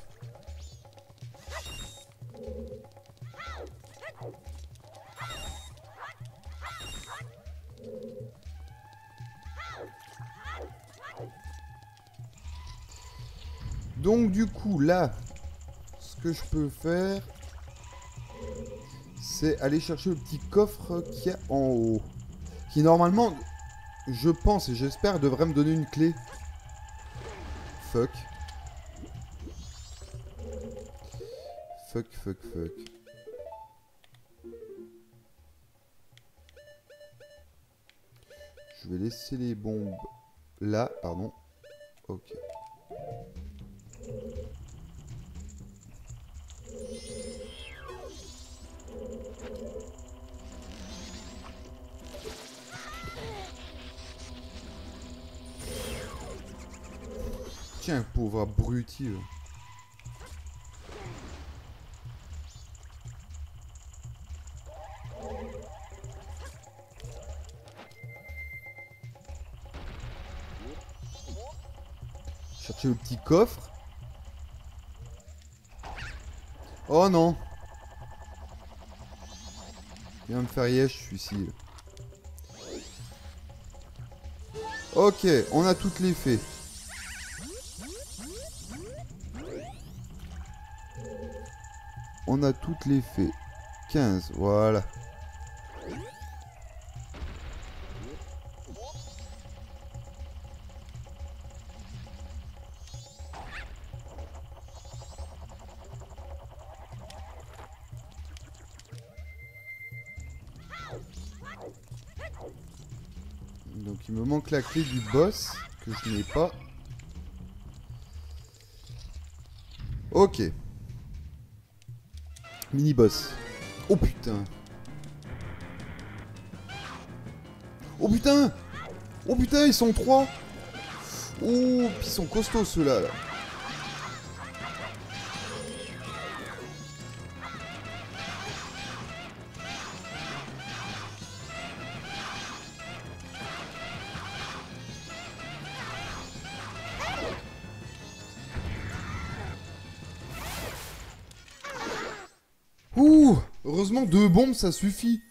Que je peux faire, c'est aller chercher le petit coffre qu'il y a en haut. Qui normalement, je pense et j'espère, devrait me donner une clé. Fuck. Fuck, fuck, fuck. Je vais laisser les bombes là, pardon. Ok. Chercher le petit coffre. Oh non. Va me faire yesh celui-ci. là. Ok, on a toutes les fées. A toutes les fées. 15, voilà. Donc il me manque la clé du boss que je n'ai pas. Ok. Mini boss. Oh putain. Oh putain Oh putain, ils sont trois Oh, ils sont costauds ceux-là. là. Ouh Heureusement, deux bombes, ça suffit.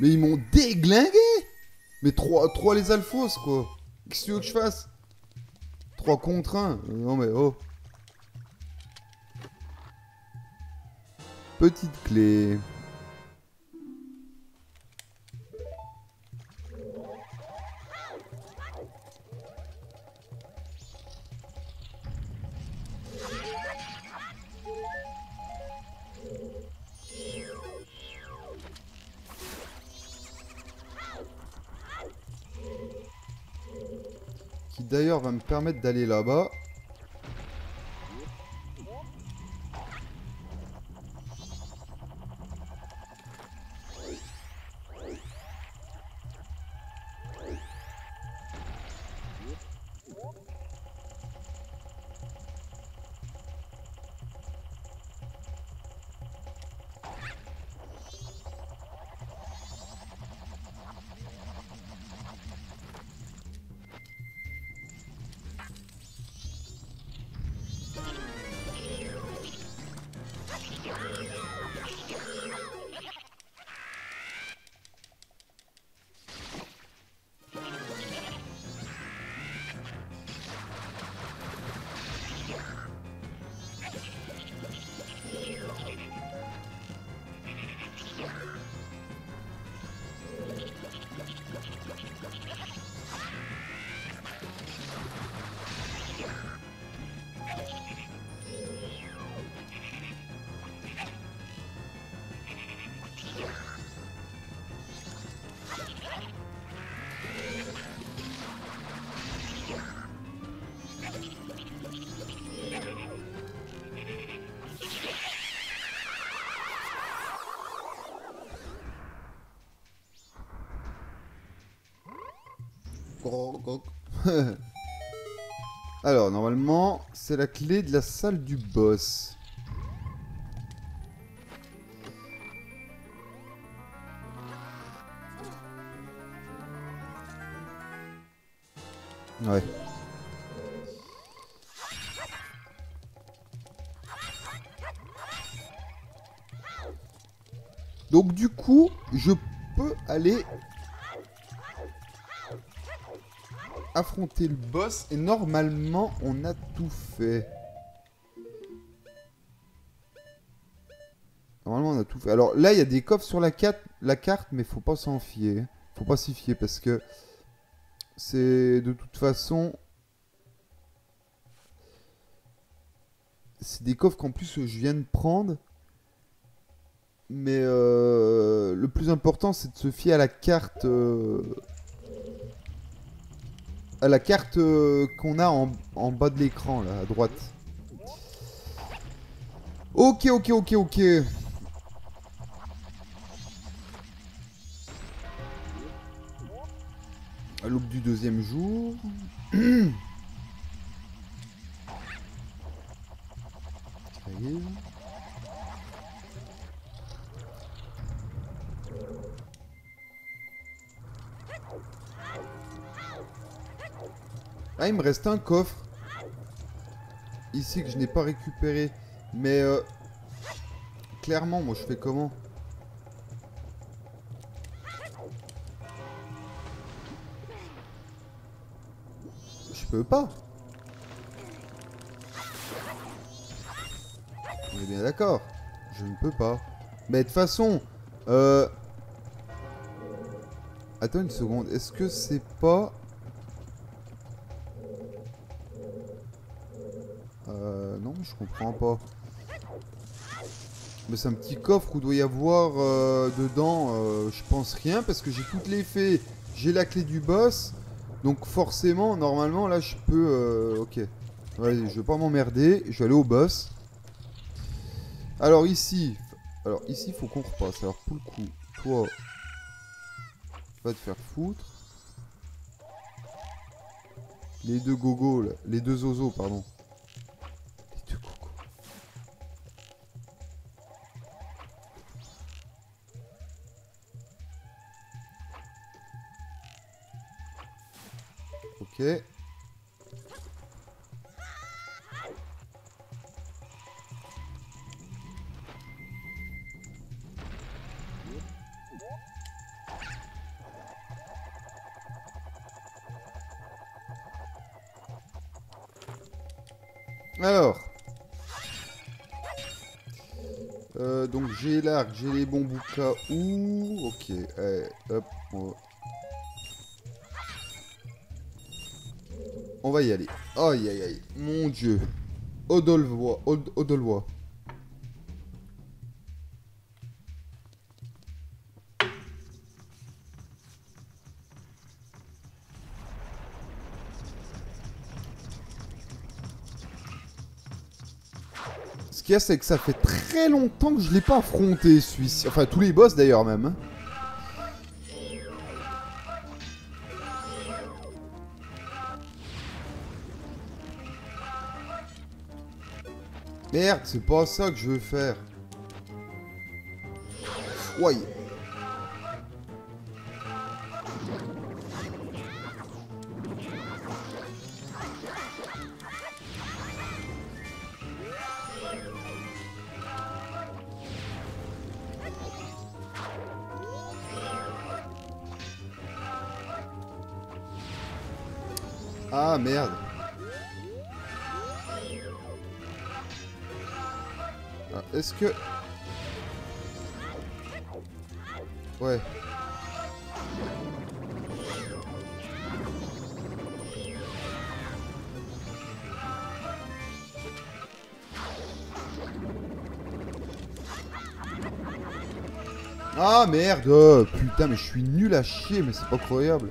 Mais ils m'ont déglingué Mais trois, trois les alphos, quoi. Qu'est-ce que tu veux que je fasse? Trois contre un. Euh, Non mais oh. Petite clé. Va me permettre d'aller là-bas. Alors, normalement, c'est la clé de la salle du boss. Ouais. Donc du coup, je peux aller le boss et normalement on a tout fait. Normalement on a tout fait. Alors là il y a des coffres sur la, carte, la carte mais faut pas s'en fier. Faut pas s'y fier parce que c'est de toute façon... C'est des coffres qu'en plus je viens de prendre. Mais euh, le plus important, c'est de se fier à la carte. euh, à la carte euh, qu'on a en, en bas de l'écran, là, à droite. Ok, ok, ok, ok. À l'aube du deuxième jour. [clears throat] Ah, il me reste un coffre. Ici que je n'ai pas récupéré. Mais euh, clairement, moi je fais comment? Je peux pas. On est bien d'accord. Je ne peux pas. Mais de toute façon, euh... Attends une seconde. Est-ce que c'est pas... Non, je comprends pas. Mais c'est un petit coffre où doit y avoir euh, dedans, euh, je pense rien, parce que j'ai toutes les fées. J'ai la clé du boss. Donc forcément, normalement, là, je peux... euh, ok. Je vais pas m'emmerder. Je vais aller au boss. Alors ici... Alors ici, faut qu'on repasse. Alors pour le coup, toi... Va te faire foutre. Les deux gogos. Les deux zozos, pardon. Alors. Euh, donc j'ai l'arc, j'ai les bons boucas où Ok, allez, hop. On. On va y aller. Aïe aïe aïe, mon dieu. Odolvois, Od Odolvois. Ce qu'il y a, c'est que ça fait très longtemps que je l'ai pas affronté, celui-ci. Enfin, tous les boss d'ailleurs, même. Merde, c'est pas ça que je veux faire. Ouais. Ouais. Ah merde Putain mais je suis nul à chier mais c'est pas croyable.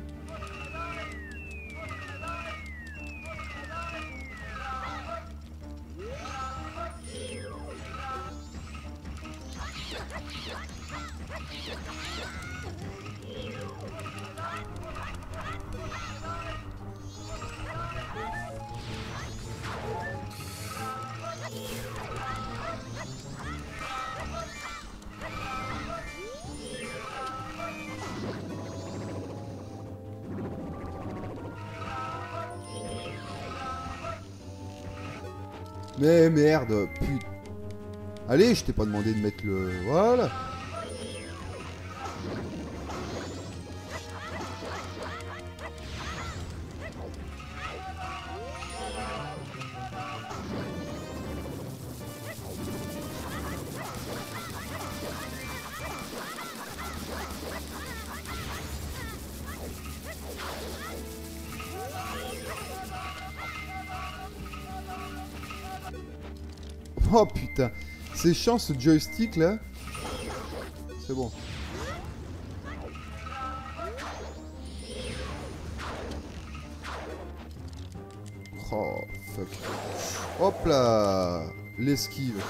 Allez, je t'ai pas demandé de mettre le... Voilà. C'est chiant ce joystick là. C'est bon. Oh fuck. Hop là L'esquive.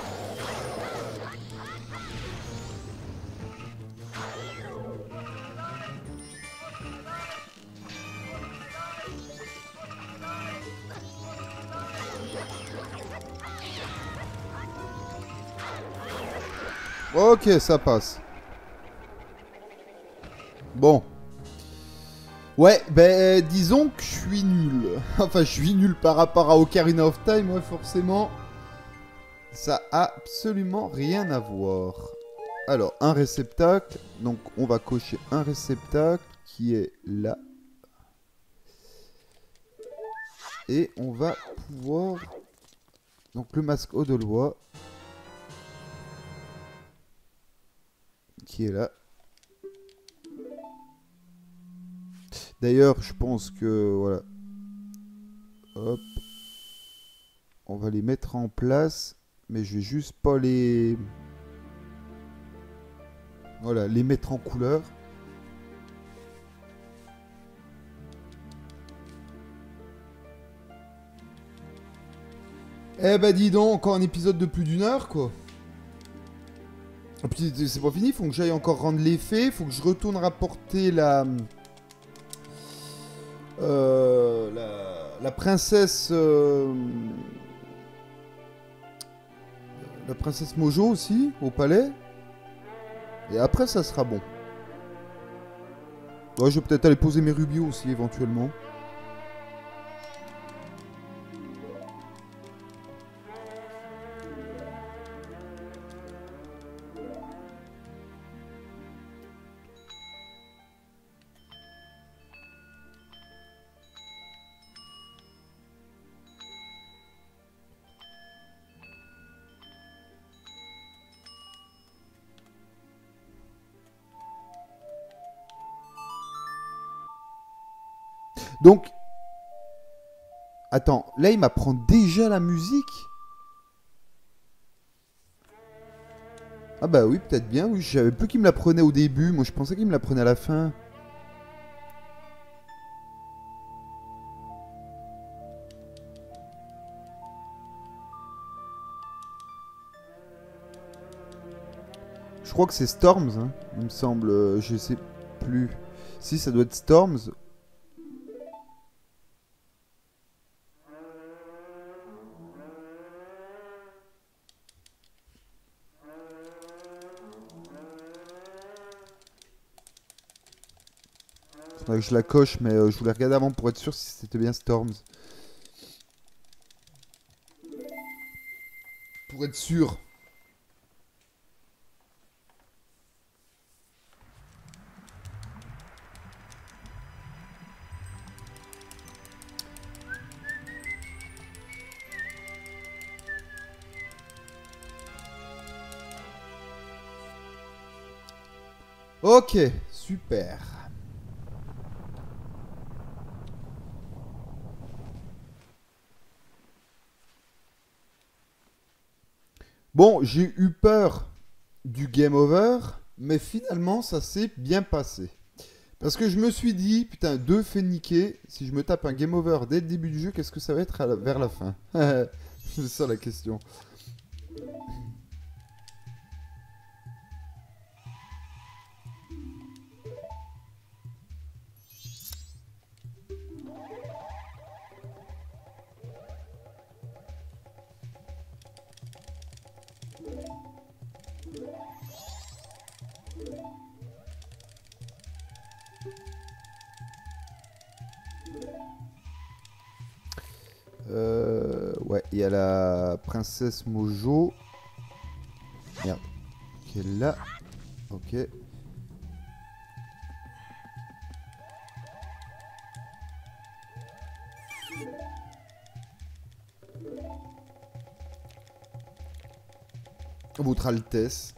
Ça passe. Bon. Ouais, ben disons que je suis nul. [laughs] Enfin, je suis nul par rapport à Ocarina of Time, ouais, forcément. Ça a absolument rien à voir. Alors, un réceptacle. Donc, on va cocher un réceptacle qui est là. Et on va pouvoir... Donc, le masque Odelois. Qui est là. D'ailleurs, je pense que... Voilà. Hop. On va les mettre en place. Mais je vais juste pas les... Voilà, les mettre en couleur. Eh bah dis donc, encore un épisode de plus d'une heure quoi. Et puis c'est pas fini, faut que j'aille encore rendre l'effet, faut que je retourne rapporter la... Euh, la, princesse... euh, la princesse Mojo aussi, au palais. Et après, ça sera bon. Ouais, je vais peut-être aller poser mes rubis aussi, éventuellement. Donc... Attends, là, il m'apprend déjà la musique? Ah bah oui, peut-être bien, oui. Je savais plus qu'il me l'apprenait au début. Moi, je pensais qu'il me l'apprenait à la fin. Je crois que c'est Storms, hein, il me semble. euh, Je sais plus. Si, ça doit être Storms. Je la coche, mais euh, je voulais regarder avant pour être sûr si c'était bien Storms. Pour être sûr. Ok, super. Bon, j'ai eu peur du game over, mais finalement ça s'est bien passé. Parce que je me suis dit, putain, deux fait si je me tape un game over dès le début du jeu, qu'est-ce que ça va être vers la fin? [laughs] C'est ça la question. Princesse Mojo. Là. Ok. Votre Altesse.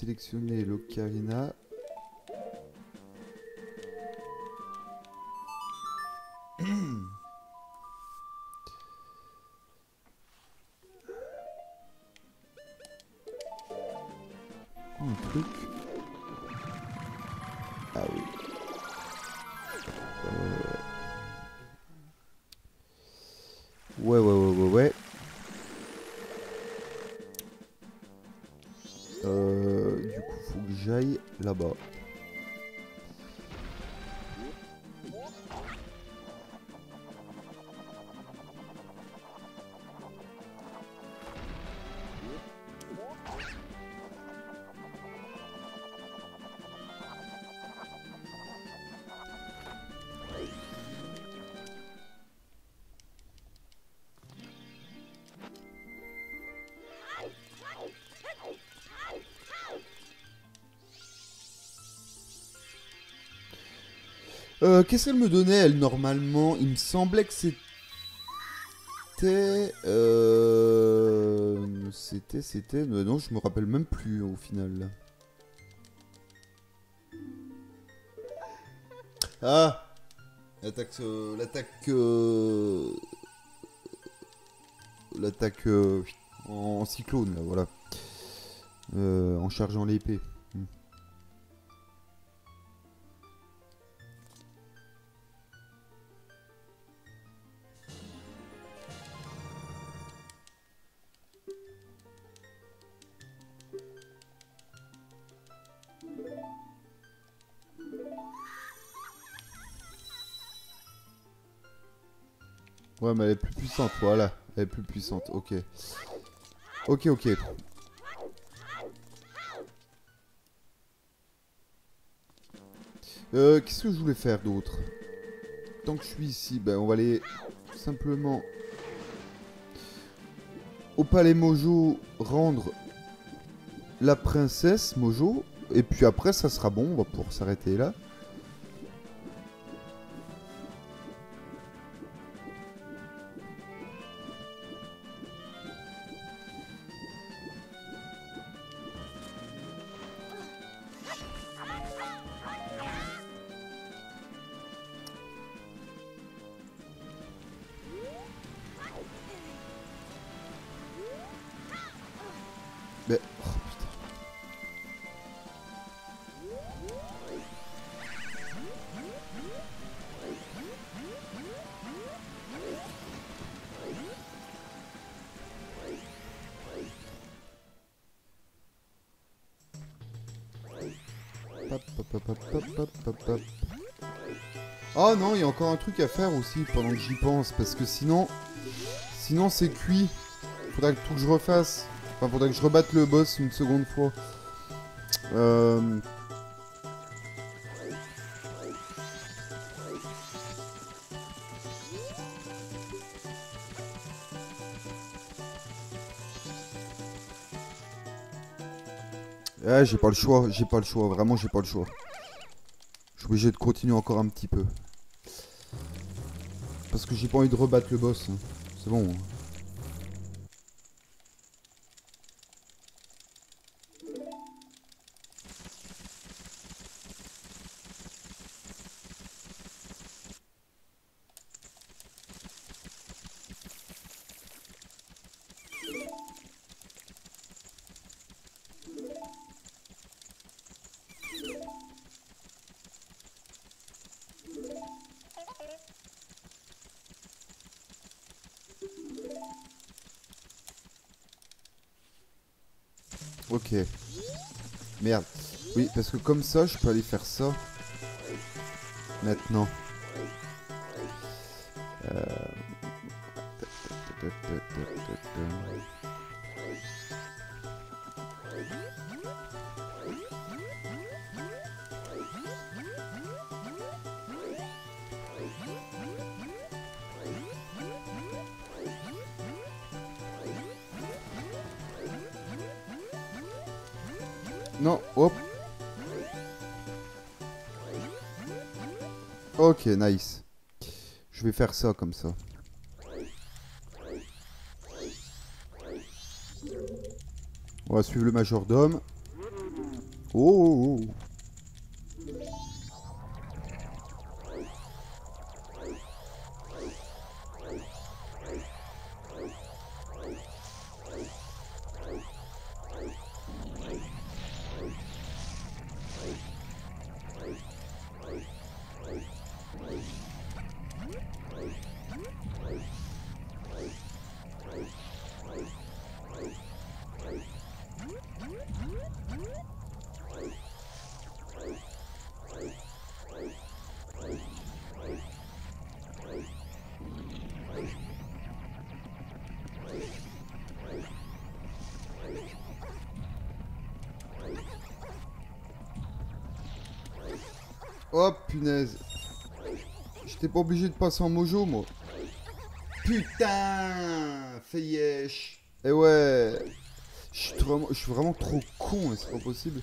Sélectionner l'ocarina. Là-bas. Euh, Qu'est-ce qu'elle me donnait, elle, normalement? Il me semblait que c'était... Euh... C'était, c'était... Non, je me rappelle même plus, au final. Ah L'attaque... euh, L'attaque... L'attaque... euh, En cyclone, là, voilà. En chargeant l'épée. Elle est plus puissante, voilà. Elle est plus puissante, ok. Ok, ok. Euh, Qu'est-ce que je voulais faire d'autre? Tant que je suis ici, ben on va aller simplement au palais Mojo rendre la princesse Mojo. Et puis après, ça sera bon, on va pouvoir s'arrêter là. Encore un truc à faire aussi pendant que j'y pense, parce que sinon, sinon c'est cuit. Faudrait que tout que je refasse. Enfin, faudrait que je rebatte le boss une seconde fois. Euh... Ah, j'ai pas le choix, j'ai pas le choix, vraiment j'ai pas le choix. Je suis obligé de continuer encore un petit peu. Parce que j'ai pas envie de rebattre le boss. hein. C'est bon. Ok. Merde. Oui, parce que comme ça, je peux aller faire ça. Maintenant. Euh... Ok, nice. Je vais faire ça comme ça. On va suivre le majordome. Oh, oh, oh. Pas obligé de passer en mojo moi. Putain Feyesh Eh ouais Je suis vraiment, je suis vraiment trop con, c'est pas possible.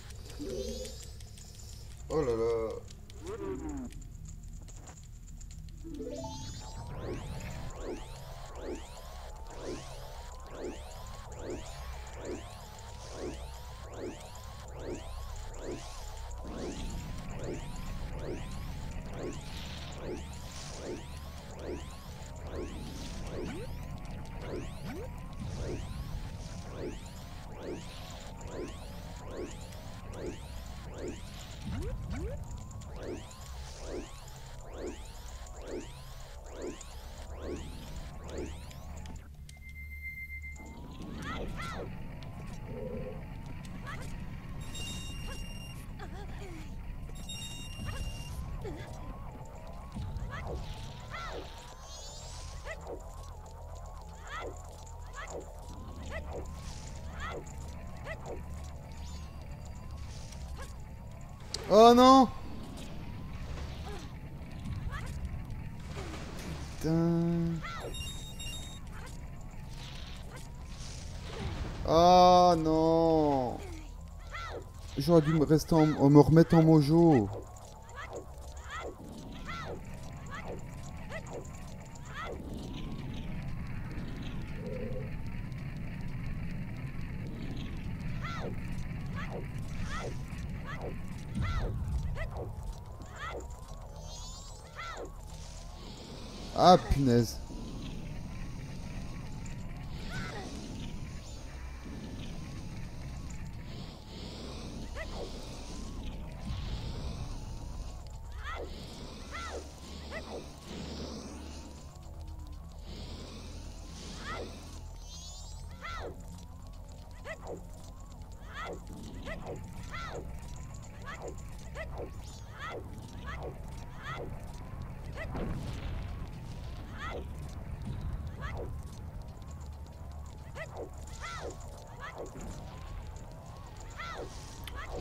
Oh non Putain. Oh non J'aurais dû me rester en, me remettre en mojo. Ah punaise.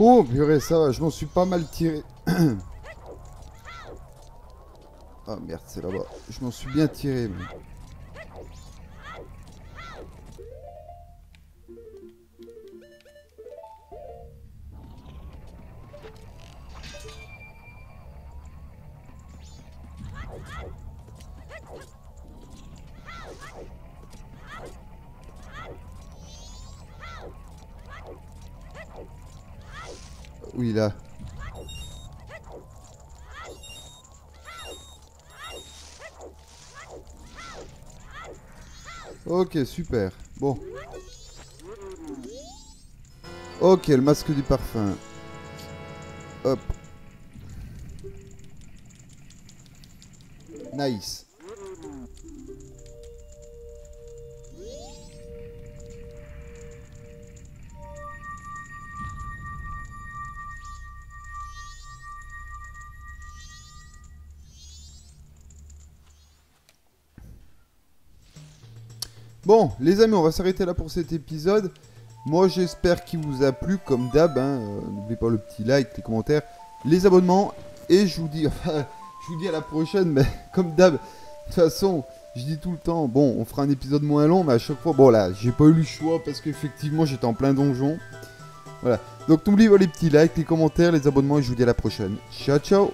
Oh purée, ça va, je m'en suis pas mal tiré. [clears throat] Ah merde, c'est là-bas. Je m'en suis bien tiré. Super. Bon. Ok, le masque du parfum. Hop. Nice. Les amis, on va s'arrêter là pour cet épisode. Moi, j'espère qu'il vous a plu, comme d'hab. hein. Euh, N'oubliez pas le petit like, les commentaires, les abonnements. Et je vous dis, [laughs] je vous dis à la prochaine, mais [laughs] comme d'hab, de toute façon, je dis tout le temps, bon, on fera un épisode moins long, mais à chaque fois, bon là, j'ai pas eu le choix parce qu'effectivement, j'étais en plein donjon. Voilà. Donc, n'oubliez pas les petits likes, les commentaires, les abonnements, et je vous dis à la prochaine. Ciao, ciao